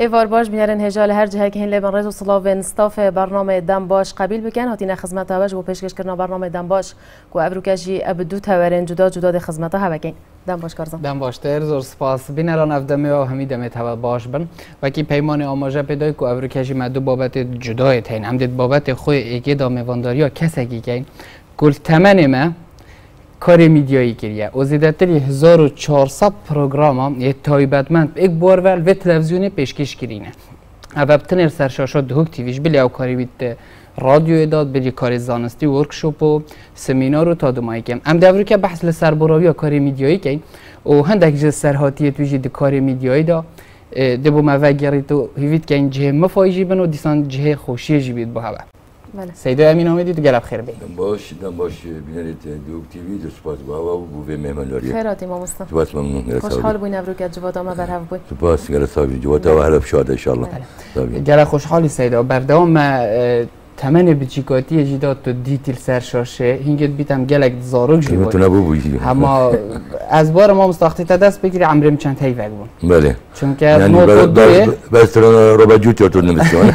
ایوار باش بینرن هجال هر جهه که هین رز و صلاف نستاف برنامه دم باش قبیل بکن. هاتین خدمت هاوش و پیشکش کردن برنامه دم باش. کو ابروکشی ابدو تورن جدا جدا د خدمت ها بکن دم باش کارزم دم باش تر زور سپاس. بینران افدمه و همی دمه توا باش بن. و کی پیمان آماجه پیدا کو ابروکشی مدو بابت جدای تین. هم دید بابت خوی ایگی دا میوانداریا کسکی کین کل تمن ما کار میدیایی کریه و زیادتر 1400 پروگرام هم یه تایبتمند. یک بار ول و تلویزیونی پیشکش کرینه اوه بتنر سرشاشات دهوک تیویش بلی او کاری بیت رادیو داد بلی کار زانستی ورکشوپ و سمینار و تا دمایی کم ام دورو که بحث لسر براوی و کار میدیایی کن و هندک جز سرهاتی تویجی دی کار میدیایی دا. دبو ما وگری تو هیوید که این جه مفایجی بن و دیسان جه خوشی جی بید با هوا. بله. سیده امین آمدید و گلب خیر دم باش دم باش. بینرید دوک تیوی دو سپاس با و بوی مهمانداری خیراتی ما مصطفى سپاس ممنون. خوشحال بوین ابروکت جواد ما بر هف بوین سپاس. گره صاحبی جوات و هرب شاد ان شاء الله گله خوشحالی سیده بردام بچیکاتی جدا تو دیتیل سرشاشه هینگت بیتم گلک زاروک جی تو بود نبو بویی اما از بار ما مستختی تا دست بگیری عمرم چند هی بون بله. چون که یعنی نو تو دوی بس تران رو بجوت یا تو نمیستان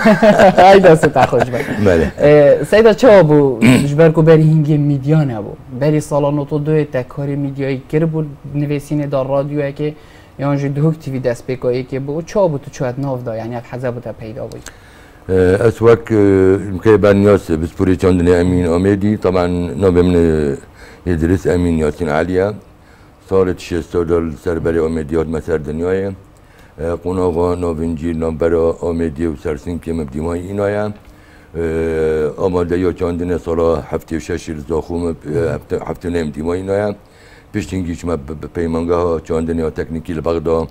ای دست تا خوش بله. سیدا چه بو جبر بری هینگ میدیا نبو. بری سالا نو تو دوی تا کاری میدیایی کر بود نویسین دار رادیو که یان جو دوک تیوی دست بکایی که بو. چه بو تو چواد ناف دا؟ یعنی حزب بود پیدا بود اسواك مكي بانياس بسبوري چاندني امين اميدي طبعا نوبه من يدرس امين ياسين عليا صارت شستا دال سربري اميديات مسر دنياي قناغا نوینجی نامبر آمدی و سرسین که مبدیمای اینایم آماده یا چاندن سالا هفته و شش زاخوم هفته نیم دیمای اینایم پیشتینگیش ما پیمانگاه ها چاندن یا تکنیکی لبغدا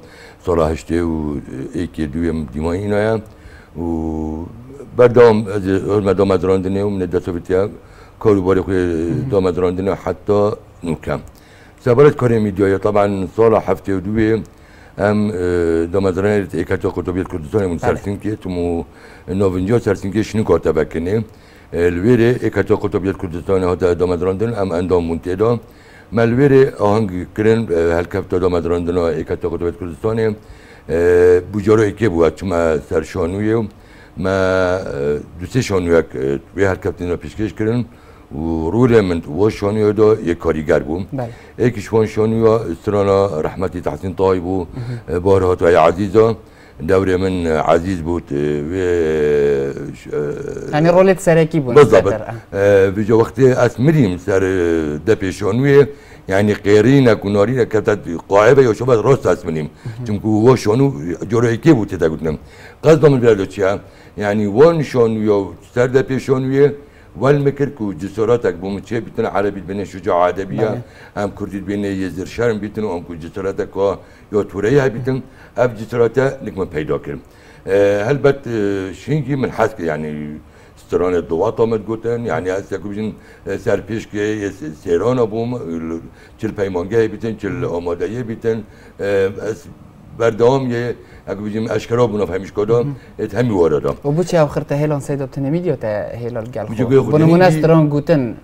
سالا هشته و ایکی دوی دیمای اینایم و دوم از اول دومد راندنی و من دو سوفیتیا کاری باری خوی دومد و حتی نکم. سبرت کاری میدیای طبعا صالة و دوی ام آه، دومد راندنی ایکاتو قطبیت کردستان من سرسنکی تمو نوونجا سرسنکی شنو کار تبکنی الویره ایکاتو قطبیت کردستان ها دومد راندن ام اندام منتیدا ملویره آهنگ کرن آه، هلکفتا دومد راندن ها ایکاتو قطبیت کردستانی بوجارو که بود چون ما سر شانویه ما دوسته شانویه به هر کپتین را پیشکش کردن و رول من و شانویه دا یک کاریگر بوم. بله. یکیش وان شانویه استرانا رحمتی تحسین طای بو بارهات های عزیزا دوره من عزیز بود و یعنی رولت سرکی بود بالضبط. بجا وقتی اسمریم سر دپی شانویه يعني قيرينا كنارينا كانت قاعبه يا شباب راس اسمنيم چونكو هو شانو كي بوتي تا قصد من بلادو چيا يعني وان شانو يا سرد بيشانويه والمكر كو جساراتك بوم چه بيتنا عربي بين شجاع ادبيه هم كردي بين يزر شرم بيتن هم كو جساراتك يا توريه بيتن اب جساراتا نكمل پیدا هل بت شينجي من حسك يعني استران دوات آمد گوتن یعنی از تکو بیشن سر پیش که سیران بوم چل پیمانگه بیتن چل آماده بیتن از بردام یه اگه بیشیم اشکرا بونا فهمیش کدا ات همی واردا و بو چه آخر تا هیلان سیدا بتنمیدیو تا هیلال گل خود بنمونه استران گوتن.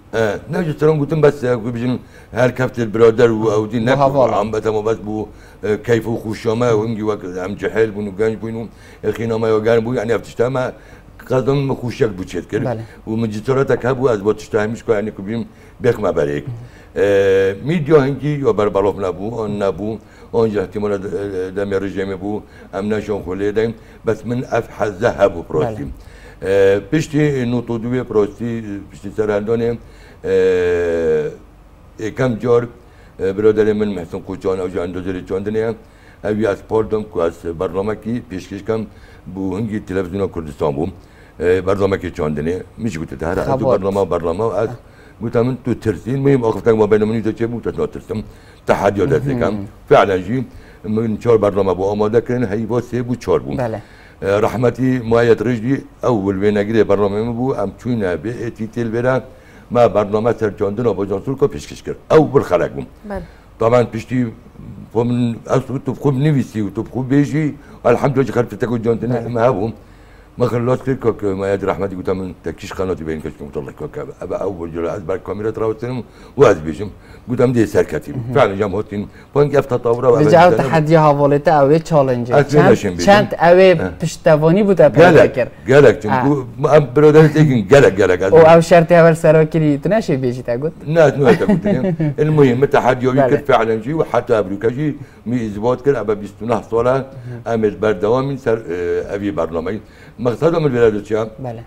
نه جو سلام گوتن بس اگه بیشیم هر کفت البرادر و اودی نکو حوالا. عم بتما بس بو کیف و خوشامه و هنگی وقت هم جهل بونو گنج بونو الخینامه و گرم بو یعنی افتشتا ما قدم خوشک بو چت کرد بله. و مجیتارات که بو از با تشتا همیش که یعنی که بیم بخ مبرک میدیا هنگی یا بر بلاف نبو آن نبو آنجا احتمال دم رژیم بو ام نشان خلی دیم بس من اف حزه هبو پراستیم پشتی نوتو دوی پراستی پشتی سرهندانه کم جار برادر من محسن کوچان او جان دوزری چاندنه اوی از پاردم که از برنامه کی پیشکش کم بو هنگی تلویزیون کردستان بوم برنامه که چاندنه میشه گفت هر از برنامه برنامه از گفتم تو ترسین مهم اقفتن ما بین منی چه بود تو ترسم تحدی دست کم فعلا جی من چهار برنامه بو آماده کردن هی با سه بود چهار بود إيه، رحمتی مایت رجی أول بین اجري برنامج مبو أم چون به إيه، اتیتل برا ما برنامج سر جوندن با جانسول کو پیشکش کرد أو بر بالخلاقم طبعا بيشتي فمن اصبت و تو خوب بیشی الحمد لله خرجت تكون جوندن ما هبهم ما خلاص كده كوك ما يد رحمتي قلت من تكيش قناتي بين كشك قلت الله كوك ابا اول جرا از بر كاميرا تراوتنم واز بيجم قلت ام دي سركتي فعلا جام هوتين. بان گفت تطورا و بجاو تحدی حوالت اوه نشین چند. چند اوه پشتوانی بوده پیدا گلک کرد. گلک چون ما برادر تيجن گلک گلک. او او شرطی اول سرا بیجی تا گفت؟ ناس نو قلت المهم التحدي. يمكن فعلا شيء وحتى ابريكا شيء مي اثبات كده ابى بيستناه صولا امل بردوام سر اه، ابي برنامج مقصدم البلاد شام بله.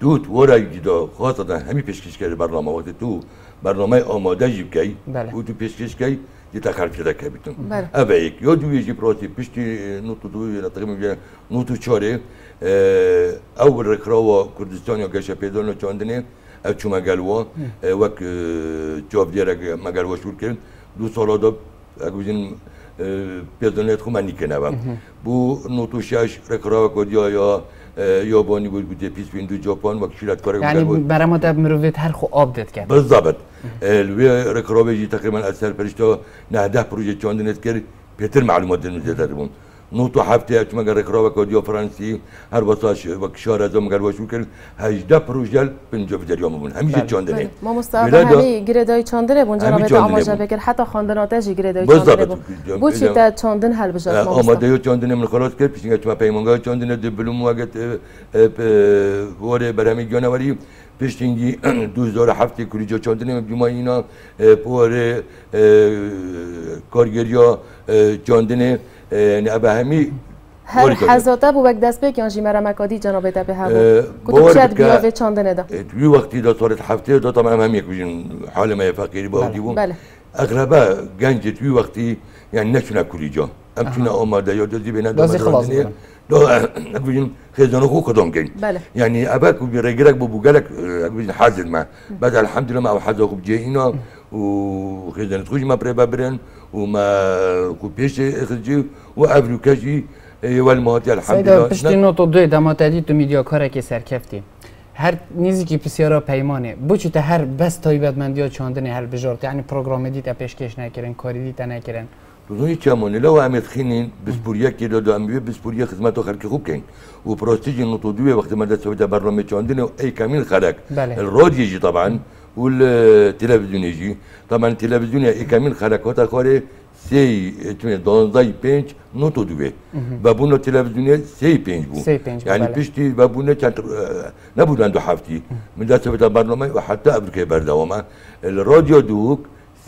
تو ورای جدا خاصتا همی پیشکش کرده برنامه وقتی تو برنامه آماده جیب کی بله. و تو پیشکش کی یه تخر پیدا که بیتون. بله. اوه ایک یا دوی جیب راستی پشتی نوتو دوی نتقیم میگه نوتو چاره. اول و کردستان یا گشه پیدا نو چاندنه او چو مگلوا. اه، وک جاب دیره مگلوا شور کرد. دو سالا دا اگه بزین پیدانیت خو من نیکنه بو شش رکرا و کدیا یا یابانی بود بوده پیس دو جاپان و کشیلت کاره یعنی برای ما در مروفیت هر خو آب داد کرد. بالضبط الوی رکرابه تقریبا از سر پرشتا نه ده پروژه چاندنت کرد بهتر معلومات دنو زیاده بون نو تو هفته اچ مگر رکرابه کدیا فرانسی هر واساش و کشار از مگر وشو کرد 18 پروژه پنجا في دریا بون همیشه بله. چاندنه ما مستعد همی گریدای چاندنه بون جناب تا بون. بکر حتی گریدای بالضبط. چاندنه جا- بود چی تا چاندن حل بجات ما آماده یو چاندنه من خلاص کرد. پیشنگا چما پیمانگاه چاندنه دبلوم واگت وره برهمی جانوری پیشتینگی 2007 کلیجا چاندنه بیما اینا. پوره کارگریا چاندنه آه، يعني أبهمي هر حضرت ابو بکر دست بك يانجي مکادی جناب ده به هوا كتب شد بیاوه چاندنه ندا آه، یو وقتی دا تارت هفته دا تمام هم یک بجین حال ما فقیر با دیوم بله. اغربه گنجت یو وقتی یعنی نتونه کلی جا. ام چونه آماده یا دزی بینه دازی خلاص بودن دا اگوین خزانه خو کدام کن بله. یعنی اباک و بیرگرک بو بوگلک اگوین آه، حاضر ما. بعد الحمدلله ما حاضر خوب جه و خزانه خوش ما پر ببرن وما كوبيش اخرجي وابلو كاجي والمهاتي الحمد لله. پشتی نو تو دوی دماتدی تو میدیا کاره که سرکفتی هر نیزی که پسیارا پیمانه. بو چی تا هر بس تایبتمندی ها چاندنه هر بجارت. یعنی پروگرام دیتا پیشکش نکرن کاری دیتا نکرن. بدون كمان لو عملت خينين بسبوريا كده دو عم بسبوريا خدمات خلق خوب كاين وبروستيجي نطودوه وقت ما دات سويتها برنامج عندنا اي كامل خلق. بله. الراديو يجي طبعا. والتلفزيونيجي طبعا التلفزيون يا كامل خركوتا خوري سي تمي دونزاي بينج نوتو دوبي. بابونو تلفزيون سي بينج بو. يعني بيشتي بابونو كانت آه، نبود عنده حافتي. من ذات برنامج وحتى افريقيا بردوما الراديو دوك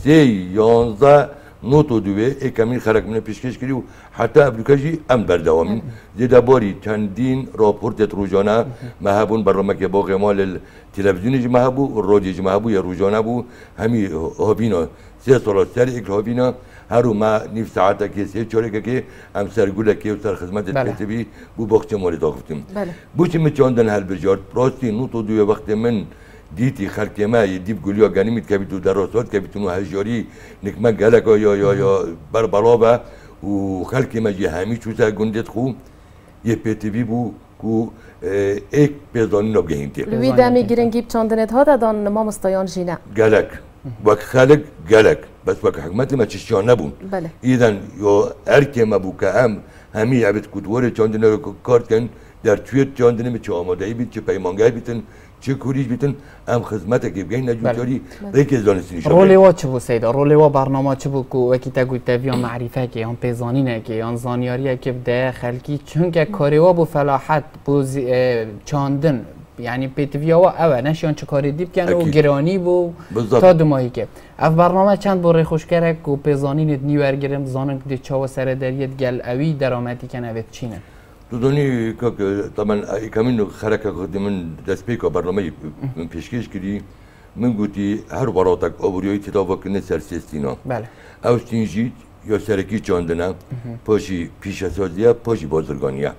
سي يونزا نوتو دوی اکمین خرک من پیشکش کردی و حتی ابریکاجی ام بردوامین زیده باری چندین راپورت روزانه مهبون برنامه که با قمال التلویزیونی جی مهبو و رادیو جی مهبو یا روزانه بو همی هابینا سه سال سر یک هابینا هر ما نیف ساعته که سه چاره که و سر خدمت بله. کتبی بو باخت مالی داختیم بله. بو چی مچاندن هل بجارد پراستی نوتو دوی وقت من دیتی خلق ما دیب گلیا گنیمیت که بیتو دراسات که بیتو هجاری نکمه گلک یا یا یا بر بلابه و خلق ما جی همی چوزا گندت خو. یه پیتوی بو کو ایک پیزانی نو گهیمتی لوی دمی گرنگی چاندنه ها دا دان ما مستایان جینا. گلک. وک خلق گلک. بس وک حکمت ما چشیان نبون. بله. ایدن یا ارکی ما بو که هم همی عبد کدوار چاندنه رو کار کن در توی چاندنه می چه آماده ای بیت چه پیمانگه بیتن. چه کوریج بیتن هم خدمت که بگین نجوتاری ریک زانستی نشان رولی وا چه بو سیدا رولی وا برنامه چه بو کو وکی تا گوی تاویان معرفه که یان پیزانینه که یان زانیاریه که بده خلکی. چون که کاری وا بو فلاحت بو چاندن. یعنی پیتویا و اوه نشیان چه کاری دیب کن و. گرانی بو. تا دو ماهی که. اف برنامه چند بو ریخوش کرد کو پیزانینت نیور گرم زانن که چاو سر دریت گل اوی درامتی کن اوید چینه. دونی که طبعا کمین خرکه خود من دست پیکا برنامه من پیشکش کردی من گوتی هر براتک آوریای تداوا کنه سر سیستینا. بله. اوستینجی یا سرکی چاندنه پاشی پیش سازیه پاشی بازرگانیه.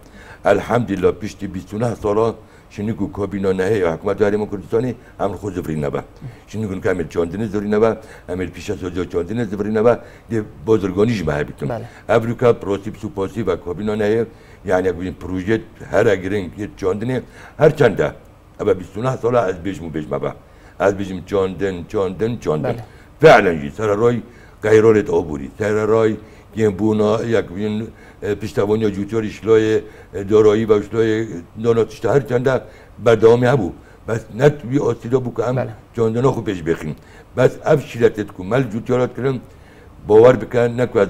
الحمدلله پیشتی 29 سالا شنو کو کابینا نه یا حکومت حریم کردستانی امر خود زفری نبا شنو کن کامل چاندنه زفری نبا امر پیش سازی چاندنه زفری نبا دی بازرگانیش مه بیتون. بله. افریقا پروسیپ سوپاسی و کابینا نه yani ببین پروژه هر اگرین که چاندنه هر چنده اما 29 سالا از بیشمو بیش مبا از بیشم چاندن چاندن چاندن بله. فعلا جی سر رای غیرالت آبوری سر رای بونا یک بین پشتوانی جوتور اشلای دارایی و اشلای داناتشتا هر چنده بردامی هبو بس نت بی آسیدا بو که هم بله. جاندنا خو پیش بخیم بس اف شیرتت کو مل جوتیارات کرم باور بکن نکو از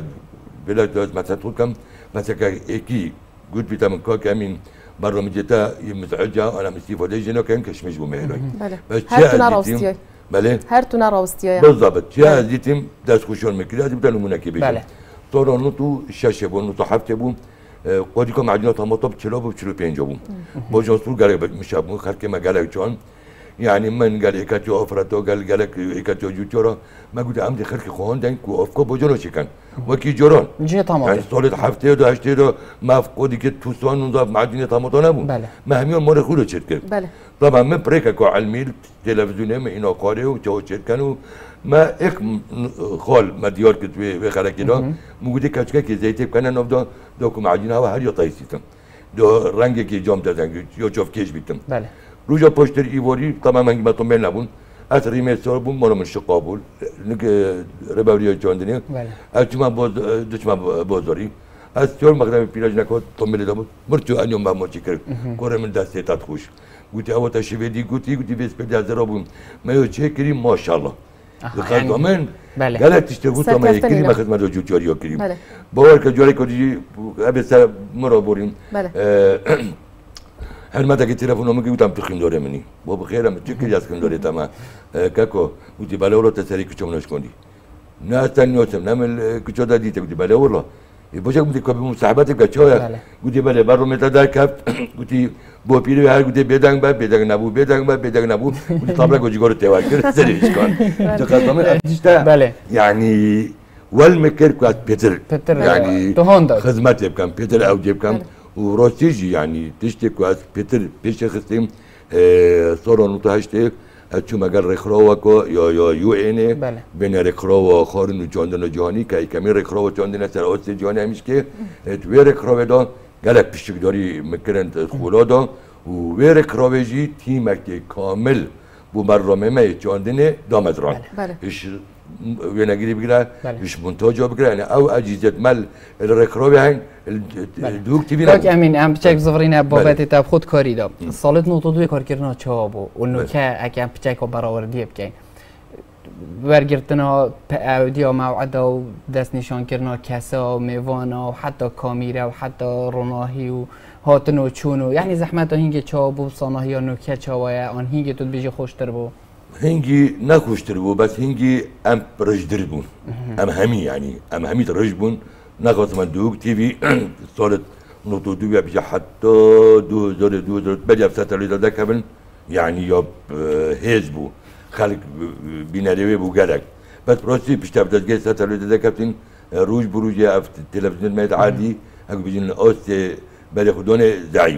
بلاد داز مثلا خود کم مثلا که اکی گود بیتم که که همین برنامه جتا مزعجه انا استفاده جنا کن کشمش بو مهلوی بله. بس هر چه تو نرا از دیتیم وستیای بله. هر تو نرا وستیای بالضبط. چه بله. از دیتیم دست خوشان می‌کرد از بیتن نمونه که بله. طورا نوتو شش بون نوتو هفته بون قدی که معجنات هم طب چلو بو چلو پنجا بون با جانسور میشه بون خلک ما گله چون يعني من قال إيكاتيو أفراتو قال قالك إيكاتيو جوتورا ما قلت عمدي خلك خوان دين كو أفكو بوجونو شكان وكي جورون جه يعني طماطم صالت هفته دو هشته دو ما فقودي كت توسوان نضاف معدنية طماطم نبون بله. ما هميون مرة خلو شركة بله. طبعا من بريكا كو على الميل تلفزيوني ما إنو قاري وتو شركانو ما إك م- خال ما ديار كت في خلك كده موجودة كاتشكا كي زيتي كان نبدا دوكو معجنة هوا هر يطايسيتم دو رنگ كي جام دادن يو شوف كيش بيتم بله. روجا پشتر ایواری تمام هنگی مطمئن بین نبون از ریمه سال بون مال من شقابول نک رباوری جاندنی بله. از چما باز دچما بازاری از چور مقدم پیراج نکات تومل دامو مرچو انیوم ما موچی کرد کار من دسته تات خوش گوتی اوا تشویدی گوتی گوتی بیس پیدا زرا بون ما یو چه کریم ماشاءالله آها، دخل یعنی- من تشتگو تا ما سرکفتنی یکی نه. ما خدمت جو کریم بله. باور که جاری کردی ابی سر مرا بریم هر مدى که تلفن میگه گفتم تو خینداره منی با بخیرم تو کی از خینداره تمام کاکو گفتی بله والله تسری کچو منش کندی نه اصلا نیوتم نمل کچو دادی تا گفتی بله والله باشه گفتی که مصاحبت کچو بله. گفتی بله برو متا در کف گفتی با پیری هر گفتی بدنگ با بدنگ نبو بدنگ با بدنگ نبو گفتی طبعا گوجی گور تیوار کرد سریش کن تو قدام اتیشتا بله. يعني والمكر كانت بيتر بيتر، يعني تهون داد. خدمات يبكم بيتر او جيبكم وروستيجي يعني تشتي كواس بيتر بيش خستيم صورة نوتهشتي چون مگر رخراوا کو یا یا یو این بله. بین رخراوا خارن و جاندن جهانی که کمی رخراوا جاندن سر آست جهانی همیش که توی رخراوا دا گلک پیشکداری مکرن خولا دا و وی رخراوا جی تیمک کامل بو برنامه ما جاندن دامدران بله. ايش وينجري بقرا بله. ايش منتوجه بقرا يعني او اجهزه مال الركروبي هاي الدوك تبي کاک امین ام بچک زفرین بابت بله. تاب خود کاری دا سالت نوتو دوی کار کردن چا بو. و نوکه اگه ام بچک ها برآوردی بکن. برگرتنا اودیا موعد و دست نشان کردن کسا و میوانا و حتی کامیره و حتی روناهی و هاتن و چون و یعنی زحمت ها هینگه چا بو ساناهی یا نوکه چا ویا آن هینگه تو بیجی خوشتر بو. هنگی نکوشتر تربو بس هنگی ام رجدر بون. ام همی یعنی ام همي رجبون من مندوب تی وی صولت نوتو دو بیا بيجا حتا دو زار دو زور بجا بساتا ليدا دا كابن یعنی یا هیز بو. بينا ريوي بو گرگ. بس بروسي بشتا بدا جاي ساتا ليدا دا كابتن یا بروج يا التلفزيون عادی عادي هاك آست اوستي بالي خدوني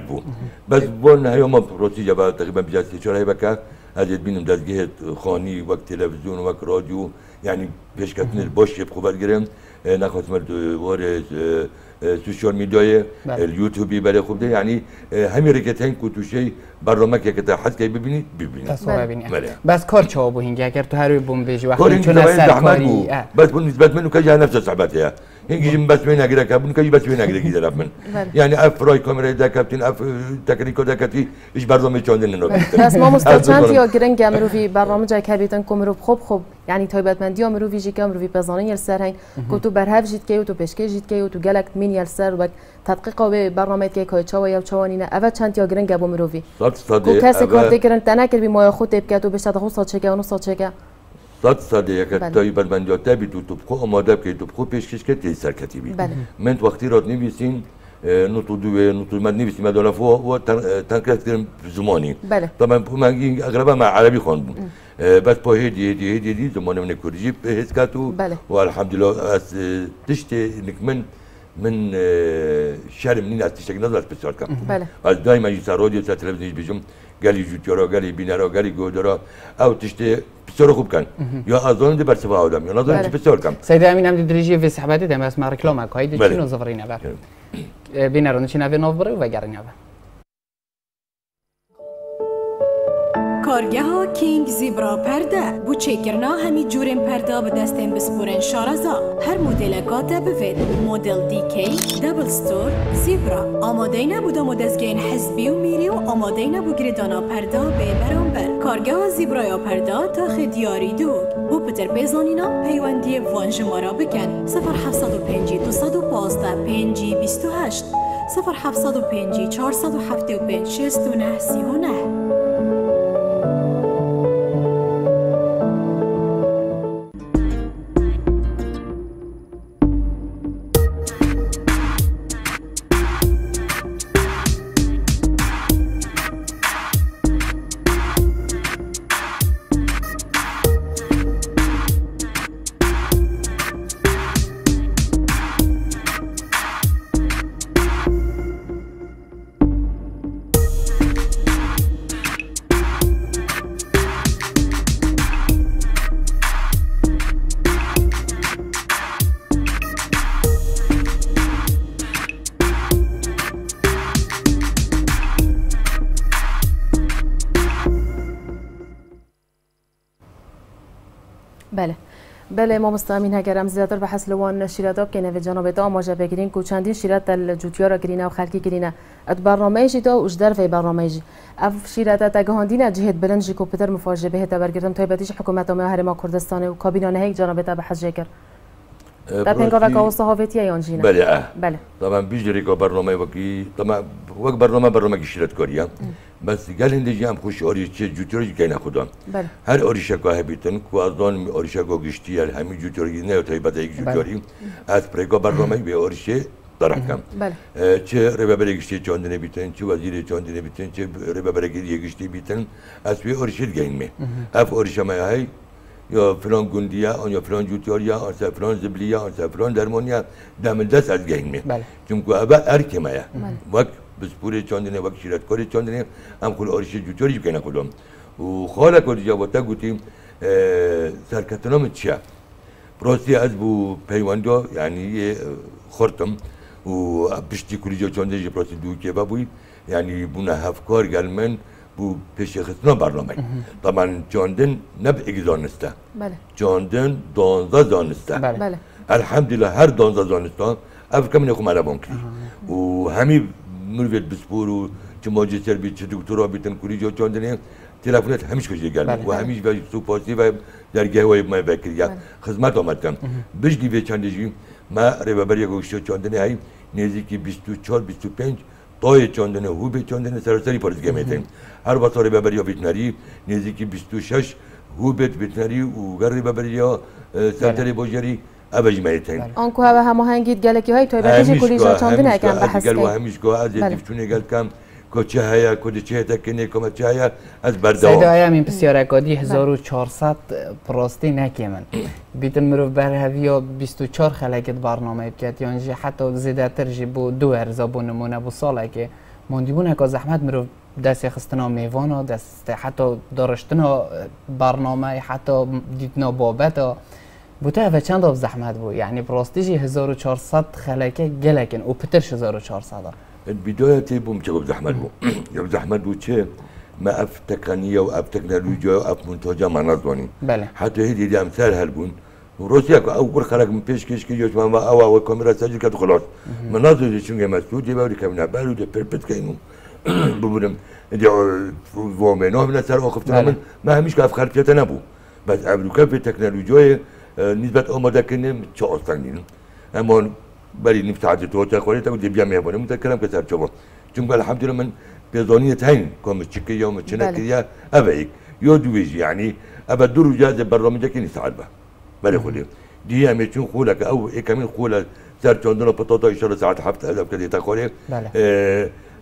بو. بس بون هيوم بروسي جابا تقریبا بجا ست شهور هيبكا هذه بينهم دزجه خاني وقت تلفزيون وقت راديو يعني پیش کردن باش خوبت گرم. نخواست مرد وار سوشال میدیای بله. اليوتيوبي برای خوب ده. یعنی همین که تو شی برنامه که که حد که ببینید ببینید تصور بله. بس کار چا بو هینگه اگر تو هر روی بوم بیجی وقتی چون زمان از زحمت سرکاری بو اه. بس بالنسبة منه كجا نفس صعبتها هيك بس وين اقرا كابون كجي بس وين اقرا كذا من. يعني اف راي كاميرا دا اف تكنيكو دا كابتن ايش برنامج چاندن نو بس ما مستوچند یا گرنگ مروی برنامه جای کبیتن که مروف خوب خوب. یعنی تایبەتمەندی جی که مروی پزانین یل سر هین که تو برهف جید که و تو پشکه جید که و تو گلک مین یل سر تدقیق به برنامه که که چاوا یا چوانینه اول چند یا گرنگ بو مروی صد کو صد کسی کار دیگرن تنه کرد بی مای خود تیب که تو بشه دخو سات چکه اونو سات چکه صد صد یک بله. تایبت من جاته بی تو تو بخو آماده که تو بخو پیش کش که تی سرکتی بی بله. من وقتی رات نویسین نوتو دو نوتو مد نویسیم مدالا فو و تنقیت کردم زمانی بله. طبعا من اغلبا مع عربي خواندم بس با هدي هدي هدي دي زمان من كورجي هيس كاتو بله. والحمد لله أس تشتي انك من من شهر منين از تشتك نظر بسيار كم بله. از دائما يسا راديو سا تلفزيون بيجم قالي جوتيورا قالي بينارا قالي جودرا او تشتي بسيار خوب كان يا اظن دي برسبا آدم يا نظر بله. بسيار كم سید امین هم دریجی و صحبتی دم اسم رکلام که هایده بله. چینو زفرین اول بین رو نشین اوی ناف بره و گرین اول کارگاه کینگ زیبرا پرده. بو چکرنا همی جورن پرده به دستن بسپورن شارزا. هر مدل گاده بوید. مدل دی کی دبل ستور زیبرا. آماده نبوده مدزگین حزبی و میری و آماده نبو گریدانا پرده به برانبر. کارگاه زیبرا یا پرده تا خدیاری دو بو پتر بزانینا پیوندی وان جمارا بکن. 0705 215 5 28 0705 475 69 39 بله. بله ما مستمعین اگرم زیادتر بحث لوان شیرات آب که نوی جناب دا آماجه بگیرین. که چندین شیرات دل جوتیا را گرینه و خلکی گرینه. ات برنامه جی دا وش در في برنامه جی اف شیرات تگهاندین جهت بلند جی کمپیوتر مفاجئه به تبرگردم توی بدیش حکومت ما هرما کردستان و کابینه هیک جناب تا بحث جکر در پنگا وکا و صحافتیه یان جینا. بله اه. بله. طبعا بيجري كو برنامج وكي طبعا وك برنامج برنامج شيرت كوريا بس قال هندي هم خوش اوري چه جوتوري كاين خدام بله. هر اوريشا كو هبيتن كو ازون اوريشا كو گشتي هر همي جوتوري نه تاي بدا یک جوتوري از پرگو برنامج به اوريشه داركم بله. چه ربابره گشتي چاندنه بیتن چه وزیر چاندنه بیتن چه ربابره گشتي بیتن. از به اوريشه گين مي اف اوريشا ما هي یا فلان گندیا آن یا فلان جوتیاریا آن سه فلان زبلیا آن سه فلان درمانیا دم دست از گین می. بله. چون که اول هر کمه وقت بسپوره چاندنه وقت شیرت کاری چاندنه هم کل آرش جوتیاری کنه کدام و خاله کردی جا وقتا گوتیم سرکتنام چیه براستی از بو پیواندا یعنی خورتم و پشتی کلی جا چانده جی براستی دو که بوی یعنی بونه هفکار گلمن bu peşekhitna barname. Taman candın ne bir egzaniste. بله Candın donza zaniste. بله بله Elhamdülillah her donza zaniste. Ev kemin ekum arabam kiri. نویت بسپور و چه ماجستر بی چه دکتر ها بیتن کوری جو چون دنیا تلفونت همیش کشی گلن و همیش بیش سو پاسی و در گه های مای بکر یا خزمت آمد کن بیش گیوی چند جوی ما ریبه بر یک اوشتی چون دنیا هایی نیزی که بیستو چار بیستو پینج تای چون دنیا هو بی چون سرسری پارس گمه تن هر بسا ریبه بر یا بیتنری نیزی که بیستو شش هو بیت بیتنری و گر ریبه بر یا سرسری باجری ابج میتن آنکو هوا هماهنگید گلکی های توی بدیش کلی جا چاندن اکم بحث گل و همیش گاه از بله. دیفتونه گل کم. که چه هیا کد چه تکنه کم چه هیا از سیده بردوام های همین بسیار اکادی 1400 پراستی نکیمن بیتن مروف بر هویا 24 خلکت برنامه بکت یعنی جی حتی زیده تر جی بو دو ارزا بو نمونه بو ساله که ماندیبون اکا زحمت مروف دست خستنا میوانا دست حتی دارشتنا برنامه حتی دیدنا بابتا بوده اوه چند آب زحمت بود یعنی براستی جی 1400 خلکه گلکن أو پترش 1400 البداية بوم شباب زحمت بو شباب زحمت بو چه ما اف تقنية واف تكنولوجيا واف منتجة ما نظني بله. حتى هدي دي امثال هالبون روسيا كو اول خلق من بيش كيش كي جوش ما أو أو كاميرا سجل كده خلاص مناظر دي شنو مسؤول دي باوري كمنا بالو دي بيربت كاينو ببودم دي فومنو من سر. من ما همش كاف خلفية نبو بس عملوا كيف التكنولوجيا نسبة آماده کنه چه آستانین اما برای نفت عادت تو تا خوری تا دی بیا میبونه متکرم که سر چوبا چون الحمدلله من بزانیت هین کام چکی یا مچنه بله. کیا ابایک یا دویجی يعني ابا دور جاز برنامج كني ساعد به بله خودي دي هم چون خولك او إيه كمان خوله سر چندنا بطاطا ان شاء الله ساعت هفت هدف كده تخوري بله.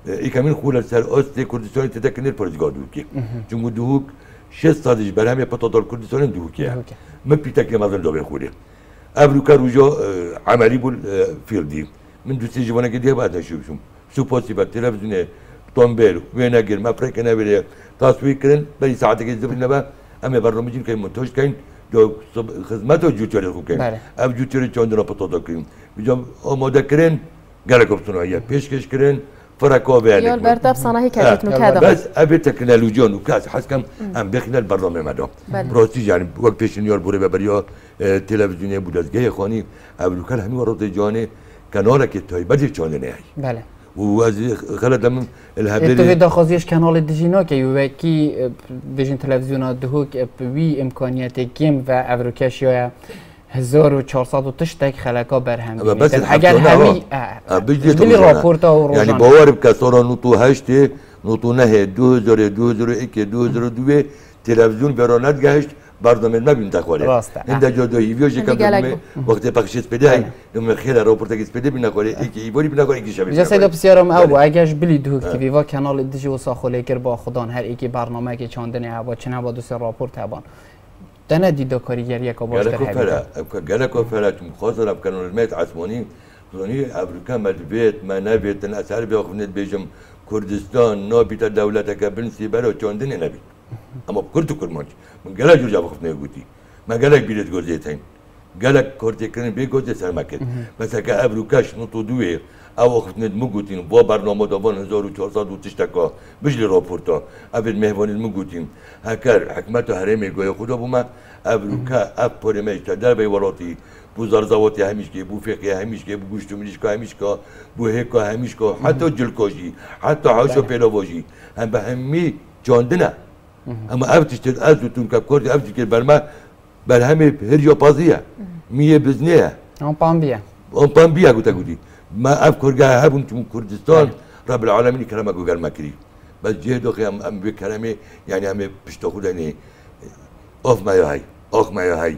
ای کمین خوله سر است کردستان تدکنر پرزگاه دوکی چون دوک شش سالش بر همه پتادار کردستان دوکیه دوکه. من پیتک مازن دو بخوره ابروکا روجا عملی بول فیلدی. من دوستی جوانه که دیگه بعد نشوفشم سوپاسی بعد تلفزیون تنبیل وینگر مفرق نبیره. تصویر کردن برای ساعتی که زبون نبا اما برنامجین که منتوش کن. دو خدمت و جوتیاری خوب کن. بله. اب جوتیاری چندنا پتادا کن. بیجام آماده کردن گله کبتون پیشکش کردن فرکا یا بیان برتاب صناهی کردیت آه. نکادا بس ابي تكنولوژی و نکاس حس کم هم بخینه برنامه مدام. راستی یعنی وقت پیشنیار بوره ببریا اه، تلویزیونی بود از گه خانی ابروکل همین ورات جانه کنال که تایبت چانه نه بله. و از خلد من تو الهبل داخوازیش کانال دیجینا که یو کی دیجین تلویزیون دهوک وی امکانیت گیم و ابروکش یا 1400 و تشتک خلقا برهم بس الحفتونه همی روزانه. راپورتا و يعني روزانه باور بكسورة نوتو هشت نوتو نه دو هزار دو هزار ایک دو هزار دو تلویزیون برانت گهشت برنامه نبین تخواره. راسته. این جا دو ایویو جه کم هندی گلک برنامه وقتی پخش اسپده های نم خیلی راپورتا که اسپده بین خواره ایک ایواری بین خواره ایک شبه جا سیدا بسیارم او بله. اگرش بلی دهوک تیوی و کانال دیجی و ساخوله کر با خودان هر ایکی برنامه که چاندنی هوا چنه با دوست راپورت هبان. در گلکو هبیدن فرا گلکو فرا چون خواستر اب کنون المت عثمانی زونی امریکا مدبیت ما نبیت ان اثر بیاخونت بیجم کردستان نابیت دولت که بنسی برا چاندنی نبی اما کرد و کرمانچ. من گلک جور جاب خفنه گوتی ما گلک بیرت گوزه تاین گلک کورتی کرن بی گوزه سر مکر مثلا که با برنامه دوان 1400 و تشتکا بجلی راپورتا. اول مهوانت مگوتیم. هکر حکمت و بوما امریکا اف پرمش تا در بی وراتی بو زرزواتی همیش که بو فقه همیش که بو گوشت و مریش که همیش که بو هیکا همیش که حتی جلکاشی حتی حاشا پیلاواشی هم به همی جاندنه. اما افتش تد ازتون که کردی افتش که بر ما بر همه هریا پازیه. میه بزنیه. هم پام بیا اون پام گوتا گوتی. ما اف کرگاه هبون چون کردستان رب العالمین کرمه گو گرمه کری بس جه دو خیام ام به کرمه یعنی همه پشت خود آف ما های آخ ما های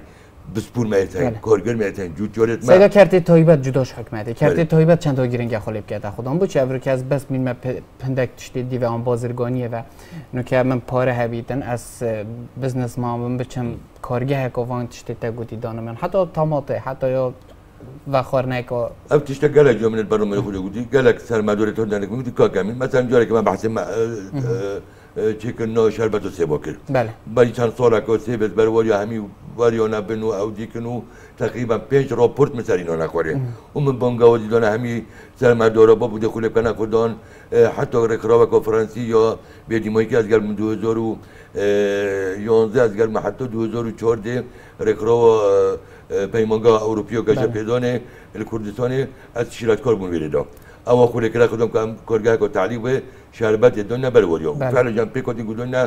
بسپور ما بله. هستن کارگر ما هستن جوت جورت ما. کرتی تایبت جداش حکمته کرتی بله. تایبت چند تا گیرنگ خالیب کرده. خودم بود چه که از بس مین پندک تشتی و آن بازرگانیه و نو که من پاره هبیدن از بزنس ما من بچم کارگه کوان تشتی تا گوتی دانم حتی تماته حتی یا و خورنکا اف تشتا گلک جو من البرنامه خود گوتی گلک سرمدار تو دنک گوتی کا کامل مثلا که من بحث ما چیکن نو شربت و سیبا کرد. بله. برای چند سال که سیبت بر وری همی وریانا بنو او دیکنو تقریبا پنج راپورت مثل اینا نخوره و من بانگاوازی دانه همی سرمدارا با بوده خوله کنه خودان حتی رکراو کنفرانسی یا بیدیمایی که از گرم دو هزار و یانزه از گرم حتی دو هزار و چارده رکراو پیمانگاه اروپیا بله. گشه پیدانه الکردستان از شیراتکار بون ویرده او خوله کرا خودم که کارگاه که تعلیق به شربت دنیا بر وریا بله. جان گودونا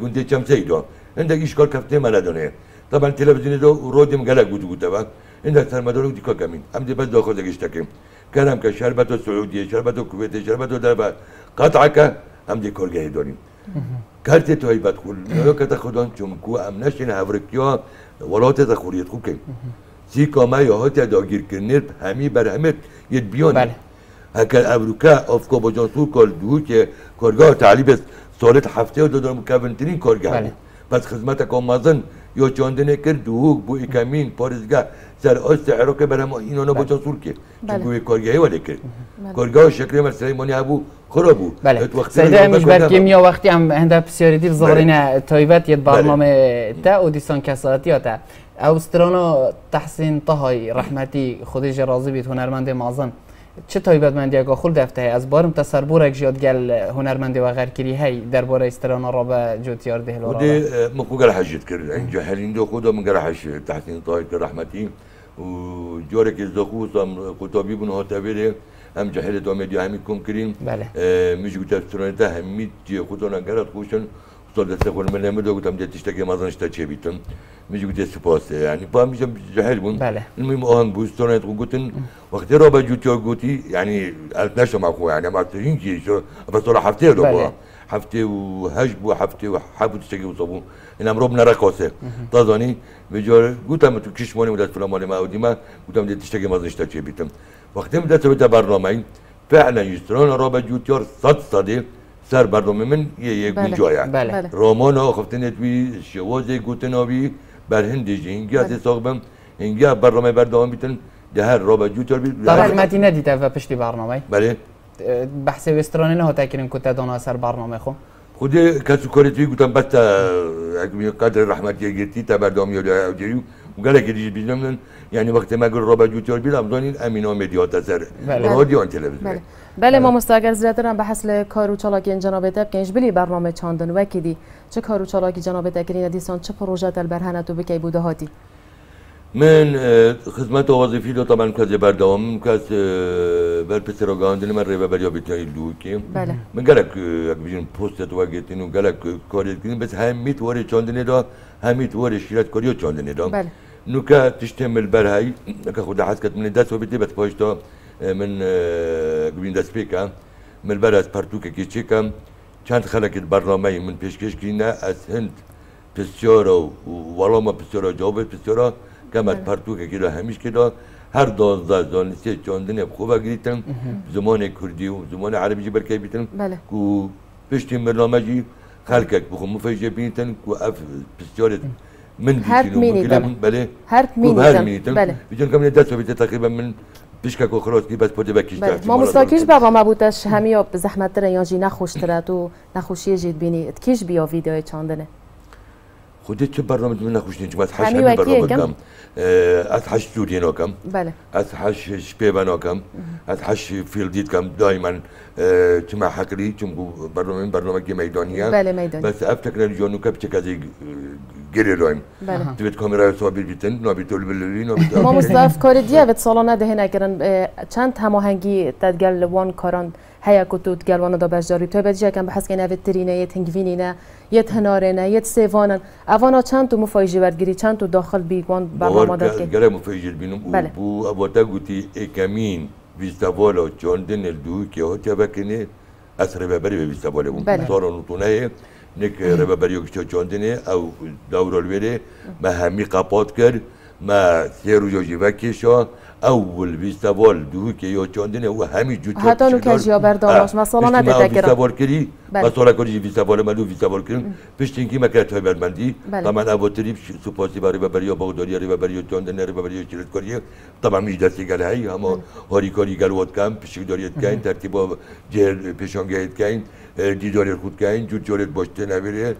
گونده چمسه ایدا. عندك اشكال كفتين ما ندونه طبعا التلفزيون ده رودم قلق بود بود طبعا عندك سرمدار ودي كمين عمدي بس داخل دك اشتكي كلام كشربة السعودية شربة الكويت شربة دربة قطعك عمدي كورجي دوني كارت توي بدخل لو كتاخدون چون كو امنشن هفركيا ولا تدخل يدخل كم سيكا ما يهات داگیر کرنر همی بر همه ید بیان بله. هکر امریکا افکا با جانسور کار دو که کارگاه تعلیب سالت هفته و دادم کبنترین کارگاه بله. پس خدمت کامازن یا چاندنه کرد دو بو اکامین پارزگاه سر آست عراق برهم اینا با جانسور که بله. چون کارگاهی ولی کرد کارگاه شکل مر سلیمانی هبو خراب بود بله رو همیش بکنم. بر کیمیا وقتی هم هنده بسیاری دیو زغرین تایبت ید برنامه تا و دیسان کساتی تا او سترانا تحسین طهای رحمتی خودش راضی بید هنرمند مازن چه اگه خل دفته هی از بارم تصربورک جاد گل هنرمندی و غیر کری هی درباره استرانا را به جوتیار دهل و ودي مكو قال حاجت كر يعني جاهلين دو خدا من قال حاج تحسين طاهر كرحمتي وجورك الزخو صام قطابي بن هاتبيره هم جاهل دو مدي هم يكون كريم بله. من لما دو قلت تشتكي ما ظنش تشي بيتم مش قلت سباس يعني فهم مش جاهل بون بله. المهم اهم بوسترونت قلتن وقت رابع جوتي قلتي يعني التناشى مع اخويا يعني ما ترين كي شو بس بله. دو هفته و هشت بو هفته و حبو تشتكي وصابون این امروب نرقاسه تازانی به جار گوتم تو کشمانی مدت فلان مال ما ما گوتم دیت تشتكي ما زنشتا چه بیتم وقتی مدت به برنامه این فعلا یستران را به جوتیار صد صده سر برنامه من یه یک بله. بله. جایه بله بله. رامان ها خفتن توی شوازه گوتناوی بر هندیج اینگه از ساقبم اینگه برنامه بردام بیتن ده هر را به جوتیار بی تا رحمتی ندیده و پشتی برنامه بله بحث استرانی نه تا کریم کتا دانا سر برنامه خو خود کسی کاری توی گفتم بس تا اگه قدر رحمتی گرتی تا بردام یا اوجیو وقالك يجي بيجي من يعني وقت ما قال ربع جوتور بيلا مزونين امين اومدي هات اثر بله. بله بله. ما مستاگر زیاتر بحث ل کارو چالاکی جناب تب بلی برنامه چاندن وکی دی. چه کارو چالاکی جناب تکرین دیسان چه پروژه تل برهنه تو بکی بوده هاتی؟ من خدمت وظیفی رو طبعا کسی بردوام کس آه، بر پسر گاندن من ریبه بریا بیتنی لوکی بله. من قالك اك بيجن بوستت واجتين وقالك كوري كين بس هميت وري چاندني دا هميت وري شيرات كوريو چاندني دا بله. نوكا تشتمل برهاي نوكا خد حسكت من الدس وبيتي بس بوشتا من قبين دس بيكا من البرز بارتوكا كيتشيكا كانت خلقت برنامج من بيشكش كينا از هند بسیارا و والا ما بسیارا جواب بسیارا کمت پرتوکه که همیش که هر دوازده دانسته چاندن خوبه گریتن زمان کردی و زمان عربی جی برکه بیتن بله. کو پشتی برنامه جی خلقك بخو مفاجئ بينتن كو اف بسيارة من مكلا تم. من بله. هر. مينيتن بله. بيجون كم ندرس وبيت تقريبا من كو خلاص كي بس بودي باكيش بله. ما مستاکیش بابا ما بودش همیا به زحمت تره یا جی نخوش تره تو نخوشی جید بینی کیش بیا ویدیو چاندنه. خودت چه برنامه من نخوش نيجي بس حش همي همي وكيه برنامه كم؟ كم از حش سوريا كم بله. از حش شبيبانا كم از حش فيلديت كم دائما كما حكري كم برنامه برنامه كي ميدانيه بله میدانی. بس اف تكنولوجيا نو كاب تشكازي گیری رایم بله. دوید کامرای صابر بیتن نابی تول بلوی نابی ما مستعف کار دیگه به سالانه ده نکردن چند هماهنگی تدگل وان کاران هیا کتو تدگل وان دا بجداری. تو بدیجا کم بحث کنه اوید ترینه یه یه تناره نه یه سیوانن. اوانا چند تو مفایجی وردگیری چند تو داخل بیگوان برنامه داد که گره مفیجل بینم. بله. بو ابوتا گوتی اکامین ویستاوالا چاندن الدو که ها تیا بکنه از ربابری به ویستاوالا بون بله. سارا نوتونه نک ربابری که چاندنه او دور الویره ما همی قپات کرد. ما سیرو جاجی وکیشا اول ویستاوال دو که یا چاندنه و همی جو حتی نو کجیا برداشت. مثلا نه تذکرم. ویستاوال کردی بله. مثلا کردی ویستاوال ملو ویستاوال کردن پشت اینکه ما کرد های برمندی؟ بله. طبعا ابوتری سپاسی برای ببری و بغدادی برای ببری و برای ببری و چیلت کاری طبعا میش دستی گل هی اما هاری کاری گل وات کم پیشی داریت کین ترتیب جهل پیشانگیت کین دیداری خود کین جو جورت باشته نبیره.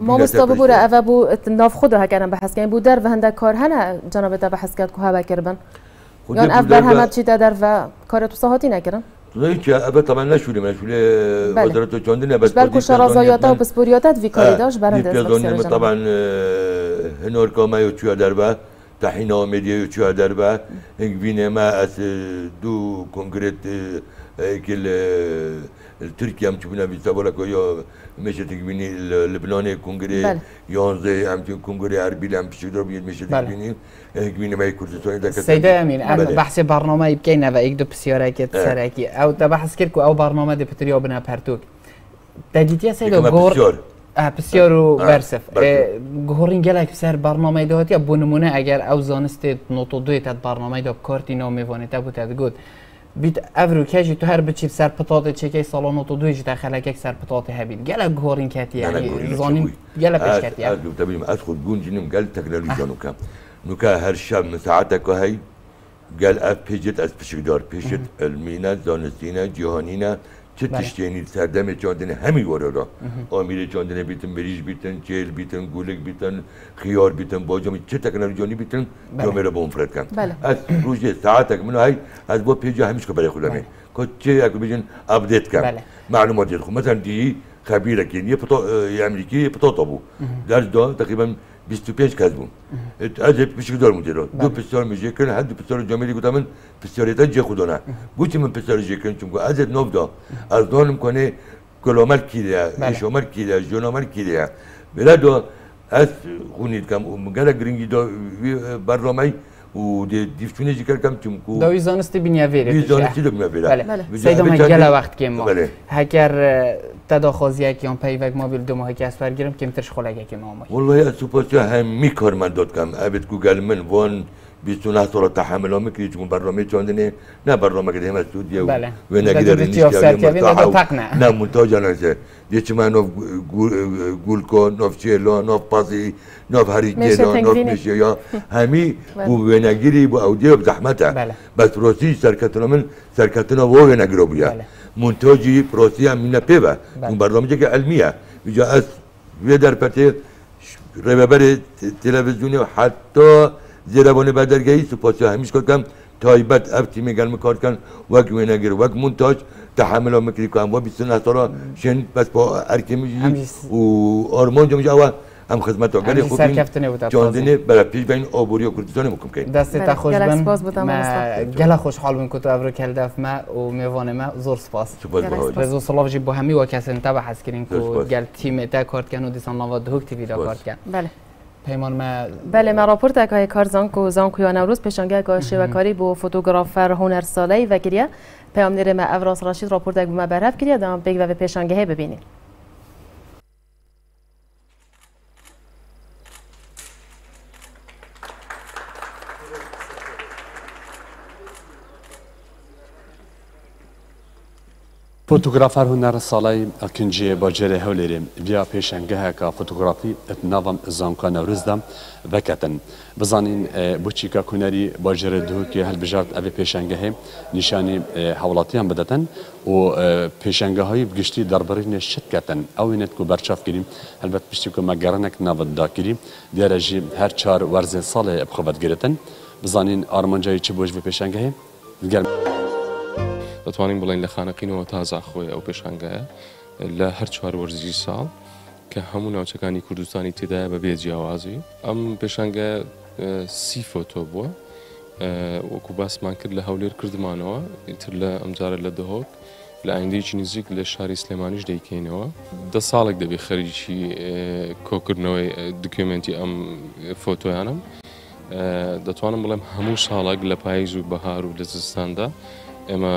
ما مستابه بوره اوه بو ناف خود ها کردن بحث کنیم بو در و هنده کار هنه جناب تا بحث کرد که ها کربن. یان اف بر همه چی در و کار تو ساحاتی نکردن؟ نه که ابد طبعا نشوله مشوله بله. وزارت چاندن بس بر کشا رازایاتا و بسپوریاتا وی کاری داشت ما جناب طبعا هنور کاما یو چویا دربا تحین آمدی یو چویا دربا هنگ بینه ما از دو کنگرت کل ترکیه هم چوبنا بیستا بولا که یا میشه بینی لبنان کنگره بله. یانزه هم چون کنگره عربی هم پیش در بیاد میشه بله. تنگ بینی هنگ بینه ما کردستانی در سيدة أمين أنا بله. بحث برنامج بكينا فايك دو بسيارة اه. سراكي أو ده بحث كيركو أو برنامج دي بتريو بنا سيدة كما غور بسیار اه بسيارو اه، برسف برسف. غورين جالك سر برنامج ده هاتي أبو نمونه أجر أو زانست نوتو دوی تد برنامج ده بكارتي نامي واني تبو تدگود بیت افرو کجی تو هر بچی سر پتات چکی سالانو تو دویج تا خلک سر پتات هبید گله گورین کتی یعنی چبوی. گله پیش کتی از گفته بیم از خود گون جنیم گل تکنولوژیا نکم نکا هر شب من ساعت که هی گل اف پیجت از پیشگدار پیشت. علمینه دانستینه جهانینه چه بله. تشتینی سردم چاندن همی واره را آمیر چاندن بیتن بریج بیتن چیل بیتن گولک بیتن خیار بیتن باجامی چه تکنولوژیانی بیتن بله. جامعه را با مفرد کن بله. از روزی ساعت منو هی از با پیجا همیش که برای خودمه که چه اگه بیجن ابدیت کن. معلومات يدخل مثلا دي خبيره كين هي بطا... آه، امريكيه بطاطبو درس ده تقريبا 25 كسبوا اتأذب مش يقدر مديره دو بسيار مجيكن حد بسيار جامعي قلت من بسياريتا جي خدونا قلت من بسيار جيكن چونكو ازد نوف ده از دون مكونه كلومر كيليا بله. ايشومر كيليا جونومر كيليا بلا دو از خونيد كم مگالا گرينگي دو برنامه و دي ديفتوني جيكر كم چونكو داوی زانستی بینیا ویره ویزان چی دو میبیره بله بله. سیدا ما گله وقت که ما بله. هکر تداخوزی که اون پیوک ما بیل دو ماه که اسفر گیرم که مترش خلاگه که ما مای والله از سوپاسیا همی کارمندات کم ابد گوگل من وان 29 سال تحمل هم که چون برنامه چاندنه نه برنامه که هم استودیو بله. و نگی در آفسر که بین ده تقنع. نه منتاج نشه یه چی من نوف گولکو نوف چیلا نوف پاسی نوف همی بله. بو ونگیری بو اودیو بزحمته بله. بس روسی سرکتنا من سرکتنا و ونگیرو بیا بله. منتاجی روسی هم من پیوه. بله. اون برنامه که علمیه. بجا از وی در پته ربابر تلویزیونی و حتی زیربان بدرگاهی سپاس همیش کم. تایبت اف تیم گلم کار کن. وک وینگر وک مونتاژ تحمل مکری کنم و 29 سالا شن بس با ارکمی و آرمان جمعه اول هم خدمت آگری خوب بود جاندنه برای پیش بین آبوری و کردستان مکم کن دست تا خوش بم ما گله خوشحال بم کتو ابرو کلدف ما و میوان ما زور سپاس سپاس بهایی رزو صلاف جی با همی و کسن تبع حس کرین کو گل تیم تا کارت کن و دیسان نوا دهوک تیوی دا کارت کن بله پیمان ما بله ما راپورت اکای کار زانکو زانکو یا نوروز پیشانگه گاشه و کاری بو فوتوگرافر هنر ساله و گریه پیام نیره ما افراس راشید راپورت اک ما برهف کریه دام بگ و پیشانگه ببینیم فوتوغرافر هنر سالای اکنجی باجر هولری بیا پیشنگه که فوتوغرافی نظام زانکا نوروز دم وکتن بزانین بوچیکا کنری باجر دو که هل بجارت اوی پیشنگه نشانی حولاتی هم بدتن و پیشنگه های بگشتی درباره نشت کتن او اینت کو برچاف گیریم البته پشتی که مگرنک نود دا گیریم دیارجی هر چهار ورز سال بخوابت گیرتن بزانین آرمانجایی چه بوج به پیشنگه گرم دەتوانین بڵین لە خانەقینەوە تازا خۆی ئەو پێشانگایە لە هەر چوار وەرزی ساڵ کە هەموو ناوچەکانی کوردستانی تێدایە بە بێ جیاوازی. ئەم پێشانگە سی فۆتۆ بووە. وەکو باسمان کرد لە هەولێر کردمانەوە ئیتر لە ئەمجارە لە دهۆک لە ئایندەیەکی نزیک لە شاری سلێمانیش دەیکەینەوە. دە ساڵێک دەبێ خەریکی کۆکردنەوەی دکمنتی ئەم فۆتۆیانم. دەتوانم بڵێم هەموو ساڵێک لە پاییز و بەهار و لە زستاندا ئێمە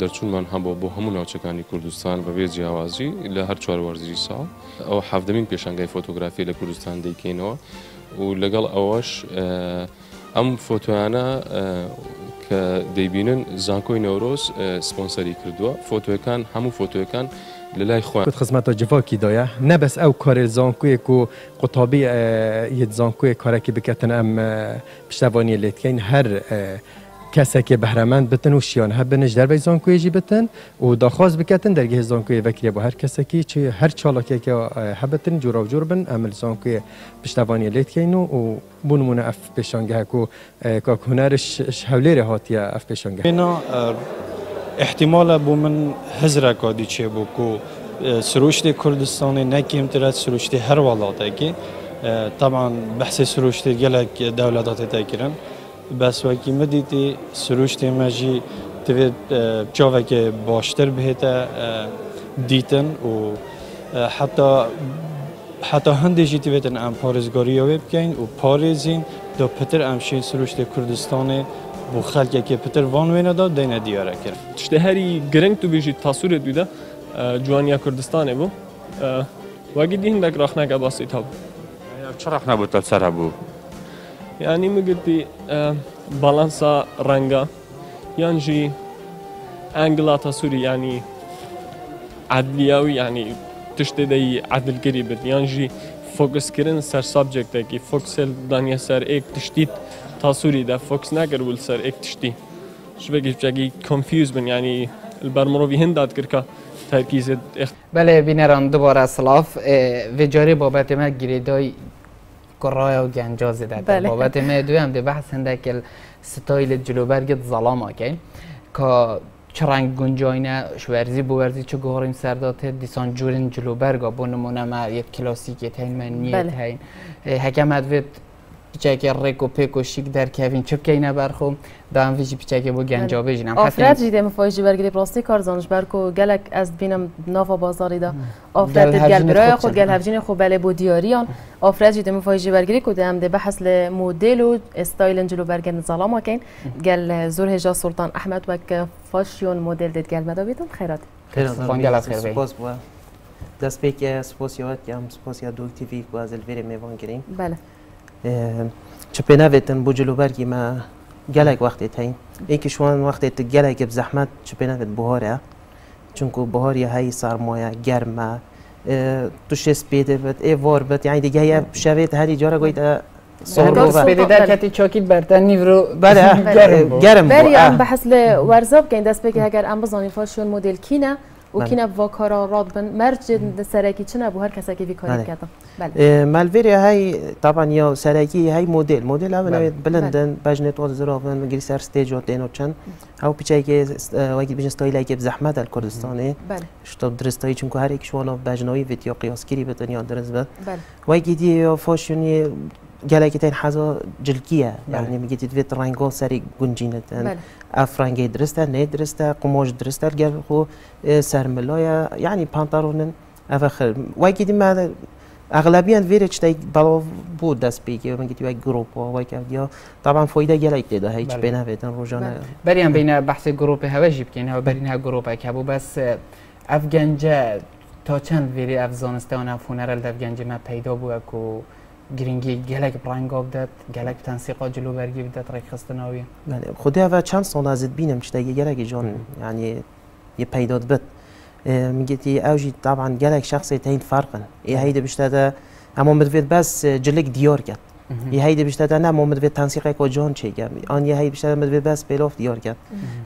دەرچوونمان هەبوو بۆ هەموو ناوچەکانی کوردستان بەبێ جیاوازی لە هەر چوار وەرزی ساڵ. ئەو حەفدەمین پێشنگای فۆتۆگرافی لە کوردستان دەیکەینەوە. و لەگەڵ ئەوەش ئەم فۆتۆیانە کە دەیبینن زانکۆی نەورۆز سپۆنسەری کردووە. فۆتۆەکان هەموو فۆتۆەکان لە لای خۆ خزمەتە جڤاکی دایە. نەبەس ئەو کارێ زانکوێک و قوتابی یەت زانکوێ کارێکی بکەتن ئەم پشتوانی لێتکەین هەر کەسێکی بەهرەمەند بتن و شیان هەبنش دەربەی زانکوێژی بتن و داخواست بکەتن دەرگێ زانکوێ وەکرێ بۆ هەر کەسێکی چ هەر چاڵکێکە هەبتن جوورا و جوور بن ئەمل زانکوێ پشتوانی لێتکەین و و بوونمونە ئەف پێشانگەهک و کاکهونەرش هەولێرە هاتیە ئەف پێشانگە. احتیمالە بۆ من هزرێکا دیچێ بوو و سروشتی کوردستانی نەکیمترە سروشتی هەر وڵاتێکی طبعا بەحسی سروشتی گەلێک دەولەتاتی تاکردن بس وکی مدیتی سروشتی مجی توید چاوه که باشتر بهتا دیتن و حتی حتی هندی جی تویتن ام پارزگاری ها بکن و پارزین دا پتر امشین سروشت کردستان بو خلقه که پتر وان وینه دا دینه دیاره کرد. تشته هری گرنگ تو بیجی تصویر دوده جوانیا کردستانه بو وگی دیهن دک راخنه که باسی تاب چرا راخنه بود سره بو يعني مگد بي بالانسا رنگا. يعني جي انجلا تاسوري يعني عدلیاوی یعنی تشتی دی عدل کری بد. یعنی جی فوکس کرن سر سابجکت کی فوکس دانیا سر ایک تشتی تاسوری ده فوکس نکر ول سر ایک تشتی. شو بگی بچگی کنفیوز بن یعنی البرمرو وی هنداد کرکا. ترکیز بله بینران دوباره سلاف و جاری بابت ما گریدای کرای و گنجاز ده بله. بابت ما دوی هم ده بحث هنده که ستایل جلوبرگت ظلام آکین که چرنگ گنجاینه شورزی بورزی چه گوهرین سردات دیسان جورین جلوبرگا بو نمونه ما یک کلاسیک تین من نیت بله. هین حکم ادوید پیچک ریک و پیک و شیک در کوین چپ کینه برخو دام ویجی پیچک بو گنجا بجینم. آفرد جیده مفایجی برگری پلاستیک کار زانش برکو. گلک از بینم ناوا بازاری دا. آفرد گل برای خود گل هفجین خوب. بله بو دیاریان. آفرد جیده مفایجی برگری کو. دم ده بحث ل مدل و استایل انجلو برگن ظلام کین گل زور هجا سلطان احمد وک فاشیون مدل دید. گل مدا بیتون. خیرات. خیرات. خیر سپاس بو دست پیک سپاس یاد کم سپاس یا دو تیوی کو از الویر میوان گرین بله. چه پێناوێتن بۆ جلوبەرگی مە گەلێک وەختێت هەین ئێکی شوان وەختێت گەلێکی بزەحمەت چ پێناوێت بهۆرە چونکو بهۆری هەی سارمۆیە گەرمە توشێ سپێ دەبێت ئێ وار بێت یانی دیگەیە شەوێت هەری جۆرە گویتە کەتی چۆکیت بەرتەنی گەرم بەحس لە وەرزە بکەین دەست پێکی هەگەر ئەم بزانانی فاشۆن مدل کینە و کی نبوا کارا راد بن. مرج سرکی چه نبو هر کسی که وی کاری بله. کردم. بله. مالفيري هاي طبعا يا سراكي هاي موديل موديل اول بله. بلندن بجنت و زرافن مگری سر ستيج و تين و چن او پیچای که وقتی بجن ستایل که بزحمت الکردستانه بله. شتا درستایی چون که هر یک شوانا بجنایی وید یا قیاسگیری بتن یا درست بد. بله. وقتی دی یا فاشونی گلکی تین حزا جلکیه بله. یعنی میگی تید رنگا سری گنجینتن بله. اف رنگی درسته نه درسته قماش درسته گل خو سرملایا یعنی پانتارونن اف خر بالا بود دست بگی و میگی وای گروپ و وای یا طبعا فایده گلک دیده هیچ بله. بنویدن روزانه بله. بریم بین بحث گروپ هوا جی بکن هوا برین ها گروپ که بو بس اف گنجه تا چند ویری اف زانستان اف هنرال دف گنجه ما پیدا بو اکو گرینگی گلک برنگ بدد گلک تنسیقا جلو برگی بدد ریک خستناوی بله و چند سال ازت بینم چتای گلک جان يعني یه پیداد بد میگه تی اوجی طبعا گلک شخصی تین فرقن ای هیده بشته اما مدوید بس جلک دیار کرد. یه هیده بشته نه ما مدوید تنسیق کو جان چه گم. آن یه هیده بشته مدوید بس بلاف دیار کرد.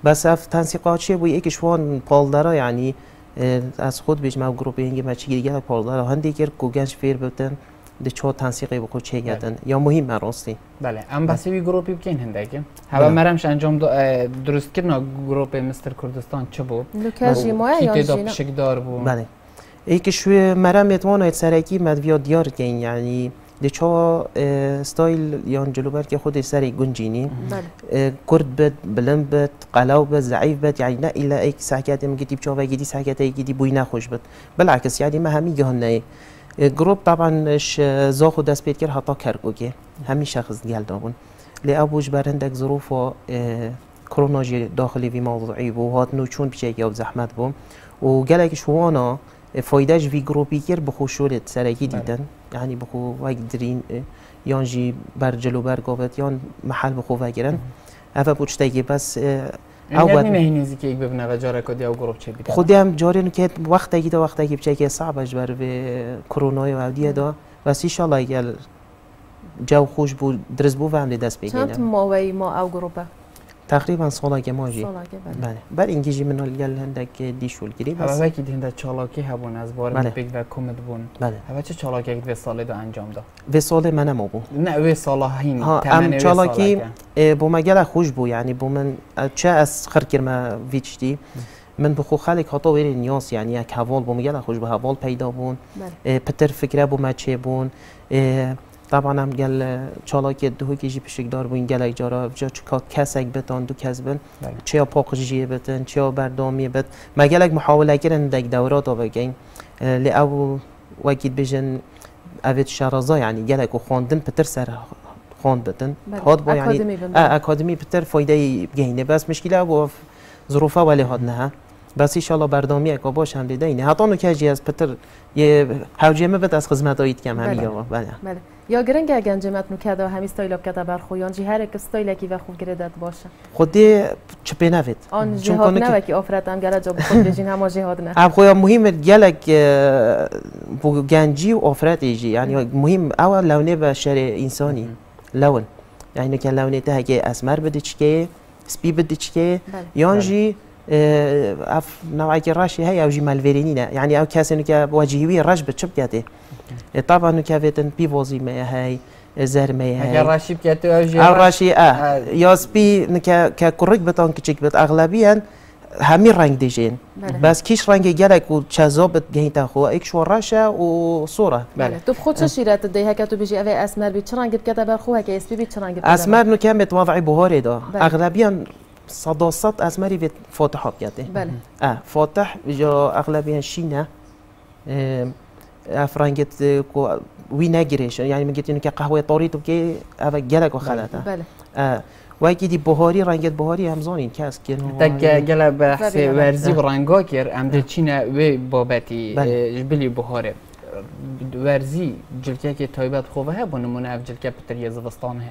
بس اف تنسیقات چه بو یکی شوان پالدارا یعنی از خود بیش ما گروپ اینگه ما چی گلک پالدارا هندی کر کو گنج فیر بتن ده چه تنسیقی بخو چه گردن. یا مهم راستی. بله. ام بسی وی گروپی بکن هندگه هوا بله. مرمش انجام درست کردن گروپ مستر کردستان چه بو لوکاژی ماه کی یا جینا؟ بله. ای که شوی مرم اتوان سرکی مدویا دیار گین یعنی لچا ستایل یان جلوبر که خود سری گنجینی. بله. کرد بد بلند بد قلاو بد ضعیف بد يعني نه الا ایک ساکت میگی تیپ چاوا گیدی ساکت گیدی بوی نخوش بد. بالعکس يعني ما همي جهنه جروب طبعا زاخو دست بيت كر هتا كرگوگه همي شخص گل دابون لأبوش برندك ظروف كورونا جي داخلي في موضوعي بو هات نوچون بيچه او زحمت بو و گلك شوانا فايدهش في جروبي كر بخو شولت سرکی دیدن. يعني بخو وقت درين اه، يان جي بر جلو بر قابت يان محل بخو وگرن اوه بوچتگی بس اول- نمی هینیزی که یک ببینه و جاره کدی او گروپ چه بیده خودی هم جاری نو که وقتی تا وقتی که بچه صعبش بر به کرونا و عودیه دا بس ان شاء الله اگر جو خوش بود درس بو و هم دست چند بگیرم ماوی ما او گروپه تقریبا سالا که ماجی بله. بله. بر اینگیجی من الگل هندک دیشول گیری. هوا بس وکی دینده چالاکی هبون از بار بله. بگ و کمد بون. بله. هوا چه چالاکی ساله دا انجام دا و سال من هم بو نه وی سالا هین. ها ام چالاکی بو ما گله خوش بو یعنی بو من چه از خر کرما ویچتی من بخو خلق هتا ویری نیاز یعنی یک حوال بو گله خوش به حوال پیدا بون. بله. پتر فکره بو ما چه بون. اه، طبعا هم گل چالاکی دو کیجی پشک دار بون گل جارا. جا چکا کسک بتان دو کس بن بله. چه پاقجیه بتن چه بردامی بت. گلک محاوله کردن دک دورات بگین لی او وکید بجن اوید شرازا یعنی گلک و خواندن پتر سر خواند بتن. بله. هاد با یعنی اکادمی پتر فایده گینه. بس مشکل او ظروفه ولی هاد نه. بس ان شاء الله بردامی اکا باش هم دیده اینه. حتی نو کجی از پتر یه حوجیمه بد از خدمت آید کم همین بله. یا بله. بله یا گرنگ اگه جمعت نکرده و همی استایل بکده بر خویان جی هر یک استایل کی و خوب گردت باشه. خودی چپه نوید؟ آن چون جهاد کنه که- آفرت هم گره جا بخود بجین همه جهاد نه. اب خویا مهم گلک بو گنجی و آفرت ایجی. یعنی مهم. اول لونه به شر انسانی. لون. یعنی که لونه ته که اسمر بده چکه سپی بده چکه. بله. یانجی اه، اف نوعی که راشی هی او جی مالورینی نه. یعنی او کسی که واجهوی رش به چپ کده طبعا نو که ویتن پی وازی می هی زر می اگر هی رشیب که تو اوجی او راشی اه که که کرک بتان کچک بت اغلبیان همین رنگ دیجین بس کیش رنگ گلک و چذاب گهیتا خو ایک شو راشه و صوره بله تو خود چه شیرت دی هک تو بجی اوی اسمر بی چرنگ بکده بر خو هک اسپی بی چرنگ بکده اسمر نو کم بت وضعی بهاری دا. اغلبیان صدا صد اسمری بت فاتحه بکده بله اه فاتح جا اغلبیان شینه اه، اف رنگت اه، کو وی نگیرش. یعنی میگه اینو که قهوه طاری تو که او گلک و خلطه. بله. و اگه دی بهاری رنگت بهاری همزانی کس که تک گله بحث بله. ورزی و رنگا کر ام دل چینه وی بابتی بله. بلی بهاره. ورزی جلکه که تایبت خوبه ها بو نمونه اف جلکه پتر یه زوستان ها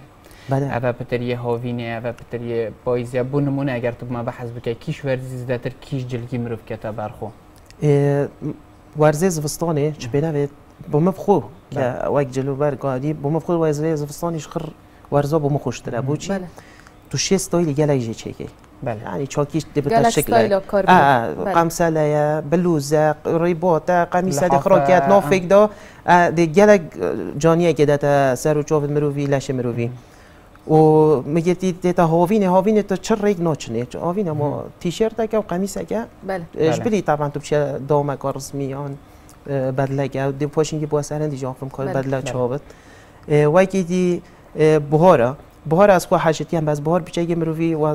بله. اوه پتر یه هاوینه اوه پتر یه پاییزه بو نمونه اگر تو ما بحث بکه کیش ورزی زده تر کیش جلگی مروف کتا برخو. ورزه زوستانه چه بینه بوم خو که بله. وقت جلو بر قادی بوم خو ورزه زوستانش خر ورزا بوم خوشتره. بو چی؟ بله. تو شی استایل گله جه چکی بله. يعني چاکیش دی گلک بتا شکل. آه بله. قمسله بلوزه ریباته قمیصه دی خراکت آه. نافک دا دی گلک جانیه که دتا سر و چوفت مروی لش مروی و میگه تی تا هاوینه هاوینه تو چه ریگ ناچنه چه هاوینه ما تیشرت که و قمیصه که بله. ايش بلي طبعا تبشى دومك رسميا بدله دي بوشين يبوا سرن دي جافم بله. بدله بله. چابت وکی دی بهارا. بهار از خو حاجتی هم بس. بهار بچه مروی و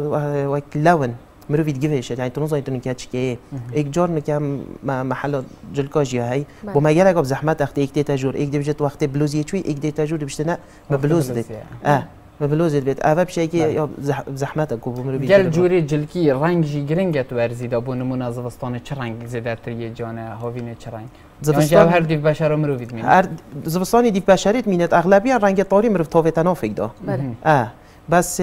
و لون مروی دیگه بشه یعنی تو نزاید که؟ چیه یک جور نکم محل جلکاجی هی. بله. با مگه لگاب زحمت اخت یک دیتا جور. یک دی بجت وقت بلوزی چوی؟ یک دیتا جور. بشته نه. ما بلوز دید. اه ما بلوز دید اوه بشه که. یا زح- زحمت کو مروی گل جوری جلکی رنگ جی گرنگت ورزیده بو نمونه زوستان چه رنگ زیده تر یه جانه هاوینه چه رنگ یعنی زوستان- هر دیو بشر مروید مین هر زمستانی دیپ بشریت مینت اغلبی رنگ طاری مرف تاوه تنافک دا بله بس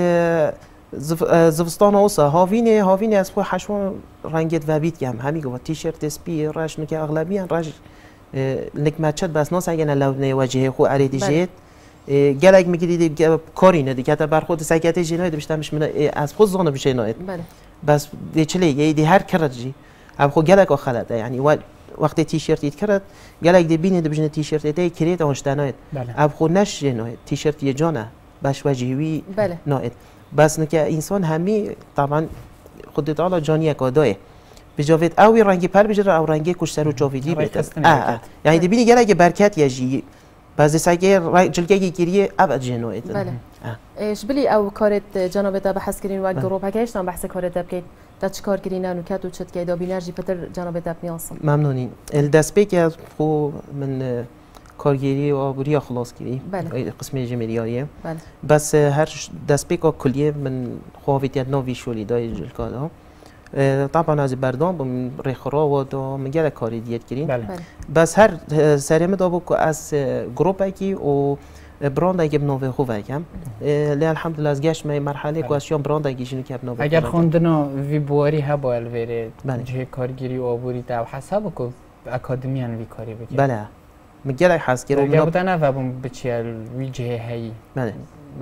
زف- اه، زمستان اوسا هاوینه هاوینه از خو حشوان رنگت و بیت گم همی گفت تیشرت اسپی رش نکه اغلبی رش اه، نک مچت بس ناس اگه لونه وجهه خو ارید بله. جیت گلک میگیدی کاری نه دیگه بر خود سکته جنایت بشتمش من اه، از خود زانه بشه نایت بله. بس دي چلی یه دی هر کرد اب خو گلک خلده یعنی و وقتی تیشرت ایت کرد گلک دی بینید بجنه تیشرت ایت کریت آنش نایت بله. اب خو نش نایت تیشرت یه جانه. باش وجهوی بله. نایت بس نکه انسان همی طبعا خود تعالی جانی کادای بجاوید او رنگی پر بجره او رنگی کش سر و چاویدی رای بیت خستنی اه برکت. اه یعنی دی بینی گلک برکت بس سگه جلگه گیریه ابد جنایت بله. اه. ايش بلي او كارت جناب تا بحث كرين وقت گروپ هكاش تام بحث كارت بكين تا چی کار کرین و کاتو چت که دا بینرژی پتر جناب تا بنیاسم ممنونين الدست که خو من کارگیری و آبوری خلاص گیری. بله. قسم جمهوریه بله. بس هر دست که کلیه من خواهیت نو ویشولی دای جلکادا. طبعا از بردام بم رخرا و دا مگر کاری دیت گیرین بله. بله. بس هر سرمه دا بو که از گروپ کی و براند اگه بنوه خوبه کم لی الحمدلله از گشت می مرحله که اشیان براند اگه جنو که بنوه اگر خوندنا وی بواری هبا الویره بله. جه کارگیری و آبوری تا حساب کو اکادمیان وی کاری بکن. بله. مگر حس گیرو اگر بوده نفهم بچی ال وی جه هی بله.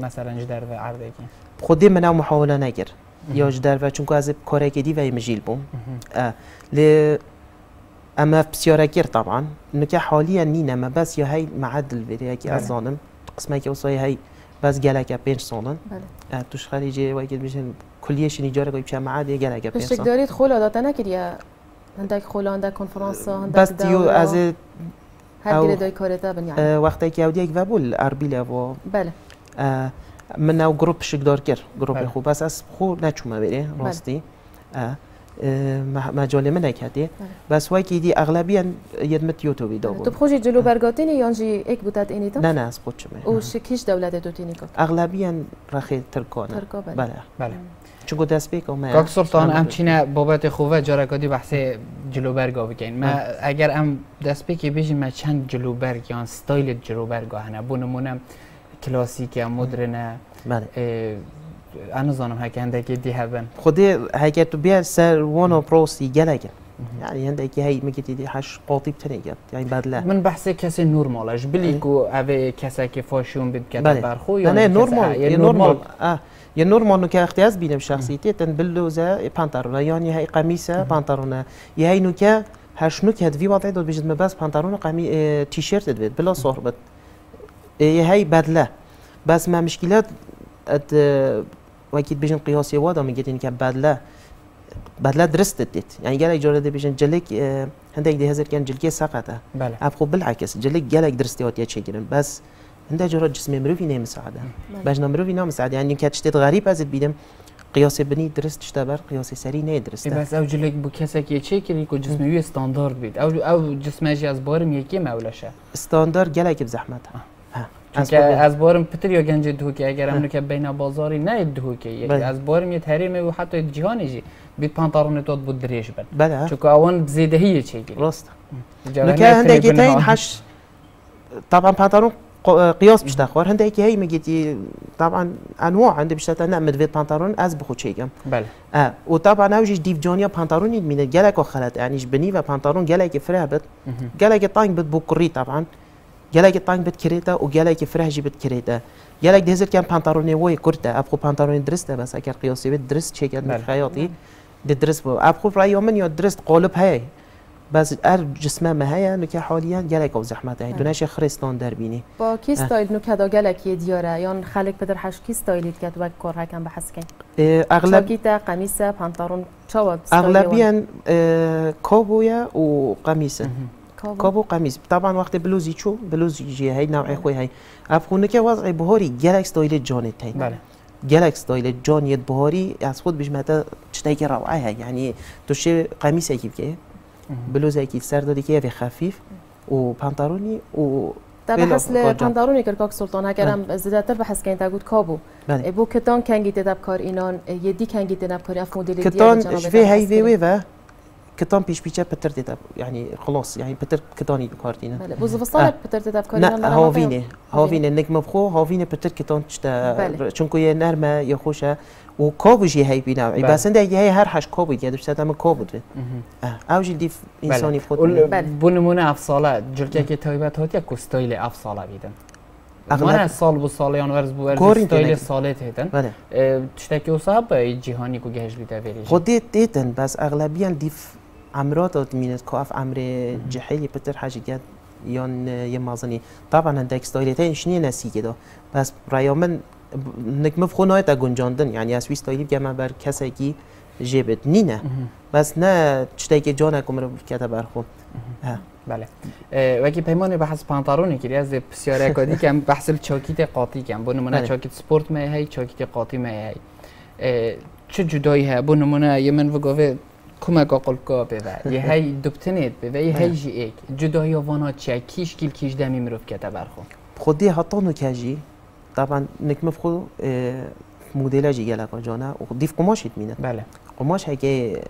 مثلا جدر و عرضه کی خودی من محاوله نگر یا در و چون که از کاری که دی و مجیل بوم. اه ل اما بسیاره گیر طبعا. انه که حاليا نينا ما بس يا هي معدل بيري كي بله. اظانم قسمه که وصای هی بس گلک پنج سالن. بله. توش خارجی و که میشن کلیش نیجاره کوي بشه معاد گلک پنج پشتک سال. دارید خولا داتا نکریا هندک خولا هندک کنفرانس هندک بس دیو از هر او- گره دای کارتا بن بله من او گروپ شکدار کر گروپ بله. خوب بس از خو نچومه بره راستی. اه، مح- مجال من نکردی بس وای که دی اغلبیاً یدمت یوتیوبی دا تو بخوشی جلو برگاتینی یانجی ایک بودت اینی نه نه از خود چمه. او شکیش دولت تو تینی کات اغلبیاً رخی ترکانه. ترکا بله. بله. بله. چون گو دست بیک اومه کاک سلطان ام چینه بابت خوبه جارکادی بحث جلوبرگا بگین ما اگر ام دست بکی بیجیم ما چند جلوبرگ یا ستایل جلوبرگا هنه بو نمونه کلاسیک مدرنه. بله. انا زانم هک هندکی دی هبن. خودی هاگه تو بیا سر وانو پروستی گلگه یعنی هنده که هی میگه دیدی هش قاطیب تنیگه یعنی بدله. من بحث کسی نورمالش. بلی کو اوه کسی که فاشون بید کتا بله. برخو نه نورمال. یه نورمال اه یه نورمال نو که اختیاز بینم شخصیتی تن بلوزه پانتارونه. یعنی هی قمیصه پانتارونه. یه هی نو که هش نو که دوی وضعی داد بجد بس پانتارون قمی تیشرت دوید بلا صحبت هی بدله بس ما مشکلات ات وكيد بيجن قياسي وادا ميجتين كان بدله بدله درست يعني قالك جوله دي بيجن جلك اه، هندك دي هزر كان جلكي سقطه بله ابخو بالعكس جلك جالك درستي وات يتشجرن بس هنده جرا جسم مساعده باجنا مروفي نام مساعده يعني كانت شتيت غريب ازت بيدم قياسي بني درست اشتبر قياسي سري نه درسته بس او جلک بو کسی که چه کری که جسموی استاندارد بید او او جسمش از بارم یکی مولشه استاندار جالك بزحمتها ها از بارم پتر یا گنج دهو که اگر امنو که بین بازاری نه دهو که یکی بله. از بارم یه تحریمه و حتی جهانی جی. بید پانتارون توت بود دریش بد بله. چون اون بزیده هیه چه گیری راست تريبل تين ها. حش طبعا بنطلون ق- قياس مش تاخور هندك هي مجيتي طبعا انواع عندي مش انا مدفيت بنطلون از بخو شيكم بله. اه وطبعا اوجي ديف جونيا بنطلون من جالك وخلت يعني بني و بنطلون جالك فرهبت. جالك طاين بت بوكري طبعا. Gelek tang bit kireta و فرح جي bit kireta gelek دهزر كان بانتالوني وي كرتا ابخو بانتالوني درست بس اگر قياسي بت درست چه دي درست بو ابخو رايو من يا درست قالب هي بس ار جسمه ما هي نو که حاليا gelek او زحمت هي دونش خرستان در بینی با کی استایل نو کدا گلکی دیاره یان خلق بدر حش کی استایلیت کد وک کار هکم بحث کن اغلب چاکیتا قمیص پانتالون چاوت اغلبيا كوبويا كوبو قميص طبعا وقت بلوزي شو بلوزي جي هاي نوع خوي هاي افخونه که وضع بهاری گلک ستایل جانت هاي بله. گلک ستایل جان يد بهاری از خود بيش متى چتای که روعه هاي يعني تو شي قميص هيك كي بلوز هيك سر دادي كي خفيف و پانتالوني و تا بحث کاجا. لپندارونی کرکاک سلطان هکرم زیادتر بحث کن تا گود کابو. بله. بو کتان کنگی تدب کار اینان یدی کنگی تدب کاری اف مدل كتان شفي هاي في ويفا كتان بيش بيشا بتر تدب يعني خلاص يعني بتر كتاني بكارتينا بله بو زفستان پتر تدب کاری نه هاوینه هاوینه نجم بخو هاوینه پتر کتان بله. چتا چونکو یه نرمه یا خوشه و کابوش یه هی بینا بله. بس انده یه هر حش کابو یه دوست دادم کابو ده اوجی دیف انسانی خود. بله. بله. بو نمونه افساله جلکه که تایبت هات یک استایل افساله بیدن. اغلب- من از سال بو سال یان ورز بو ورز استایل کنه. ساله تیدن بله. تشتکی و صاحب جهانی کو گهش بیده بریجی. خودت دیتن بس اغلبیان دیف عمرات مینت کاف عمر جحیلی پتر حاجی گد یان یه مازنی. طبعا هندك ستایلتين شنو نسي كده بس رايا من نك مفخو نايت گنجاندن. يعني اسوي ستایلی بگم بر کسی که جبت نینه. بس نه چتایی که جانا کمر کتا برخو. ها. بله. وکی پیمان بحث پانتارونی کری از بسیار اکادی کم بحث چاکیت قاطی کم. بو نمونه بله. چاکیت سپورت می هی چاکیت قاطی می هی. چه جدایی ها بو نمونه یه من وگاوه کمک آقل که به یه هی دوبتنید به یه هی جی ایک. جدایی وانا چیه کیش کیل کیش دمی مروف کتا برخو. خودی حتی نکجی طبعا نك مفخو موديلا جي جالك جانا. وديف قماش مينه بله. قماش هيك نكي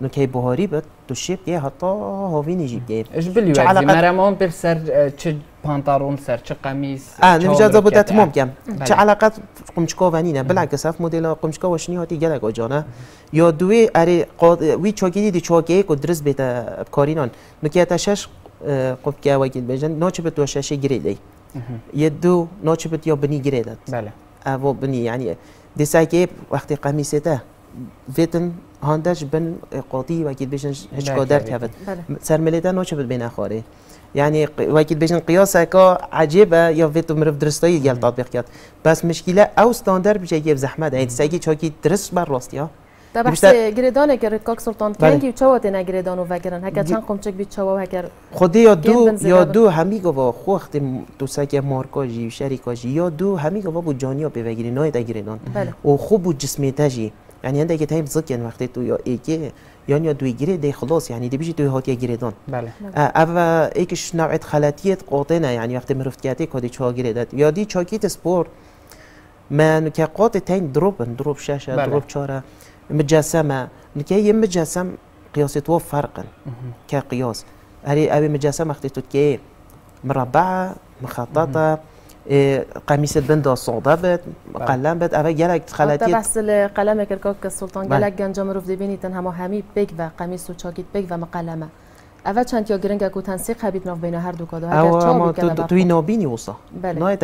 بهاري بت تشيب كي حتى هاوين يجيب كي ايش بلی چه ورزی علاقت- مرمان بر سر چه پانتارون سر چه قمیص اه چه نمجا آمرو زبوده کتا؟ تمام كم بله. چه علاقات قمشكا ونينه بالعكس اف موديلا قمشكا وشني هاتي جالك جانا يا دوي اري قاد وي چوكي دي چوكي كو درس بيتا بكارينان نكي تشش قب كا وكيل بجن نوچ بت وشش جريدي يدو نوچ بت يا بني جريدت بله. او بني يعني دساكي وقت قميصته فيتن هاندش بن قاطي وكيل بيجن هيك لا قدر كابي. كابت بله سرملتا نوچ بت بين اخاري يعني ق- وكيل بيجن قياسه كا عجيبه يا فيتو مرف درستي ديال تطبيق كات بس مشكله او ستاندر بجي يجيب زحمه يعني تساكي چاكي درست بر راست يا تا بحث گریدانه که رکاک سلطان. کنگی چاوت نه گریدانو وگرن هکر چند قمچک بی چاوا هکر خودی یا دو یا. دو همی گوا خو وقت تو ساکه مارکا جی شریکا جی یا دو همی گوا بو جانیا بگیری نه دگیرن بله و خوب بود جسمي تاجي يعني عندك تايم زكين وقت تو يا ايكي يعني يا دوي جري دي خلاص يعني دي بيجي دوي هاتي جريدان بله. اوا ايكش نوعية خلاتية قاطنة يعني وقت مرفت كاتي كودي چها جريدات يا دي چاكيت سبور ما نكاقات تاين دروب دروب شاشة بله. دروب شارة مجسمة نكاي يم مجسم قياسي تو فرقا كقياس هري ابي مجسم وقت تو كي مربعة مخططة قميص بندا صعدة بت قلم اوا جالك تا خلاتية بحث قلم کرکاک سلطان بله. گلک گنجا مروف دبینی تن همه همی بگ و قمیص و چاکیت بگ و مقلمه. اول چند یا گرنگ کو تنسیق هبید ناف بین هر دو کادو هکر او چا ما توی نابینی وصا بله.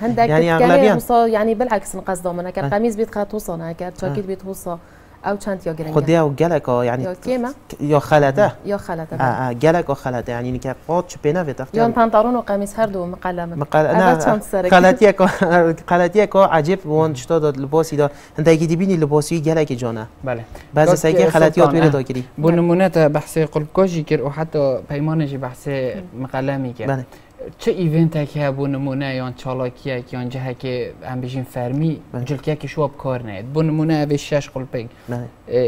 هندك يعني يعني أغلبياً. وصا يعني بالعكس نقصد من هكر أه. قميص بيت خات وصا هكر شاكيت بيت وصا او چند یا گرنگ خديها وجالك يعني یا کیما يا خلته یا خلطه اه بله. اه جالك وخلته يعني نكا قات شبينا في تحت یا پانتالون و قمیص هر دو مقلمه انا چند كو خلاتيا كو عجيب وان شتا داد لباسي دا انت يجي تبيني لباسي جالك جانا. بله. بعض داد سايكي خلاتيا سلطان، تويل اه. داكري بو نمونه تا بحث قلبکاجی کر و حتی پیمانجی بحث مقلمی کر بله. چه ایونت که بو نمونه یا چالاکیه یا جهه که هم بشین فرمی بله. جلکه که شواب کار نهید. بو نمونه اوی شش بله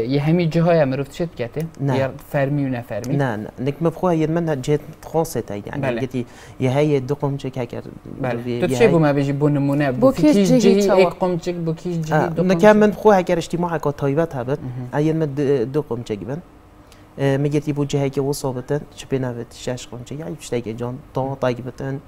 یه همی جاهای هم رفت شد کته نه. یا فرمی و نفرمی لا لا نك مفخوها هي من جيت خاصة يعني بله. قلتي يا هي دقم چه كاكر بله. تو چه بو ما بجی بو نمونه؟ بو کیش جهی؟ ایک قمچک بو کیش جهی دو نكا قمچک من كر اجتماع كا تايبات هبت اين من چه يعني بشتاي جان تا طايبتن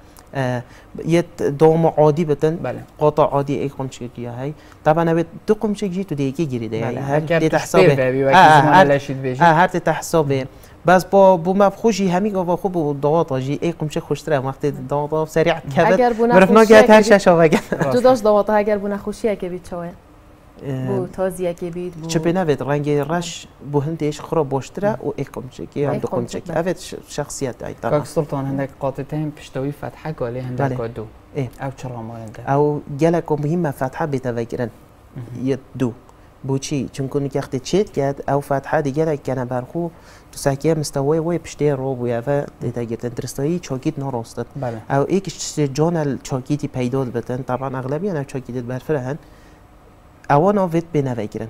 يت دوم عادي بتن بله قاطع عادي اي قم چه كيا هاي طبعا ابي دقم چه جي تو دي كي جريده يعني بله هر هکر دي تحسابه تحسابه بی آه، وکی آه، زمان هر- بجی اه هر تحسابه بس با بو مفخوشی همین گاوا خوب و دعات آجی ای قمشه خوشتره وقتی دعات سریع اگر کبت بو مرف نخوشیه ناگه هر که شش آوگه جداش دواتا اگر بو نخوشیه که بید چاوه بو تازیه که بید بو. چه بنوید رنگ رش بو هندش خرا باشتره و ای که هم دو قمچک، که اوید شخصیت ای طبعا کاک سلطان هندک قاطعتين پشتوی فتحه گالی هندک بله. دو. او چرا مالنده او گلک و مهمه فتحه بتوگرن یه دو. بو چی؟ چون کنی که وقتی چیت کرد او فتحه دیگه لک کنه برخو تو سکیه مستوی وی پشته رو بویا و دیتا گرتن. درستایی چاکیت نراستد بله. او ایکش جان الچاکیتی پیدا بتن طبعا اغلبی انا چاکیت برفرهن. اوان آوید بنوگرن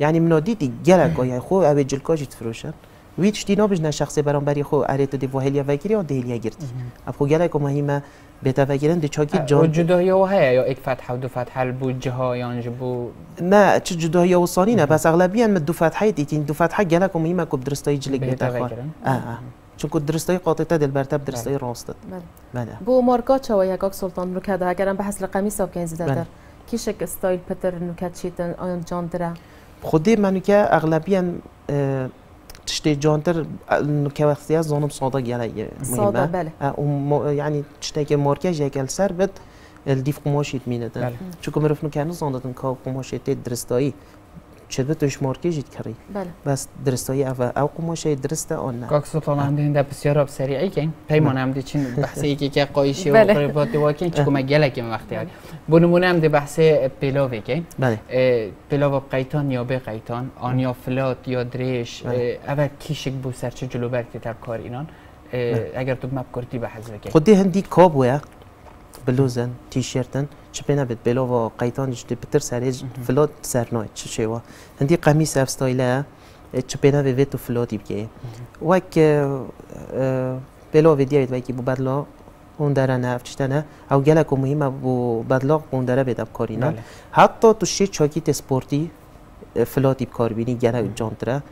یعنی منو دیدی گلک آیا خو او جلکاجی تفروشن ویچ دینا بجنه شخصی برام بری خو اریت دی وهلیا وگیری و دیلیا گرتی ابخو گلک و مهمه بتوگرن دی چاکیت و جان جدایی و هیا یا یک فتحه و دو فتحه بو جها یانج بو نه چه جدایی وصانی نه بس اغلبیان من دو فتحه دیتین دو فتحه گلک و مهمه که جلک بتخوان بگیرن. اه اه چون که درستایی قاطعه دل برتب درستایی راستت بله. بله. بو مارکات چاوه یکاک سلطان رکده اگرم بحث القمیص او کن زیده بله. در کیشک استایل پتر نوکت چیتن آیان جان دره خودی منو که اغلبیان اه، تشتي جانتر که وقتی از زانم ساده گله ساده، مهمه بله. اه، و ما- یعنی تشتي که مارکج یکل سر بد الدیف قماشیت مینه بله. چون که مرف نکنه زاندتن که قماشیت درستایی چه بتوش مارکجیت کری؟ بله. بس درستایی او او قماشه درسته آن نه. کاک سلطان هم هنده بسیار اب سریعی کن پیمان هم دی چین بحث یکی که قایشی و بله. قریبات واکن چکو ما گلک این وقتی هایی بو نمونه هم دی بحث پیلاوی کن بله. پیلاو قیتان یا به قیتان آن یا فلات یا دریش بله. اول کیشک بو سرچه جلو برکی تب کار اینان. اه، اگر تو مپ کرتی بحث بکن. خودی هندی کابویا بلوزن تیشرتن چه پینا بد بلا و قیتان جدی بتر سریج فلات سرنای چه شوا هندی قمیص اف ستایله چه پینا به ویتو فلاتی بگه وک بلا ویدیویت وکی بو بدلا اون داره نه افچتنه او گلک و مهمه بو بدلا اون داره بدب کارینا. حتی تو شی چاکیت سپورتی فلاتی بکار بینی گلک جانتره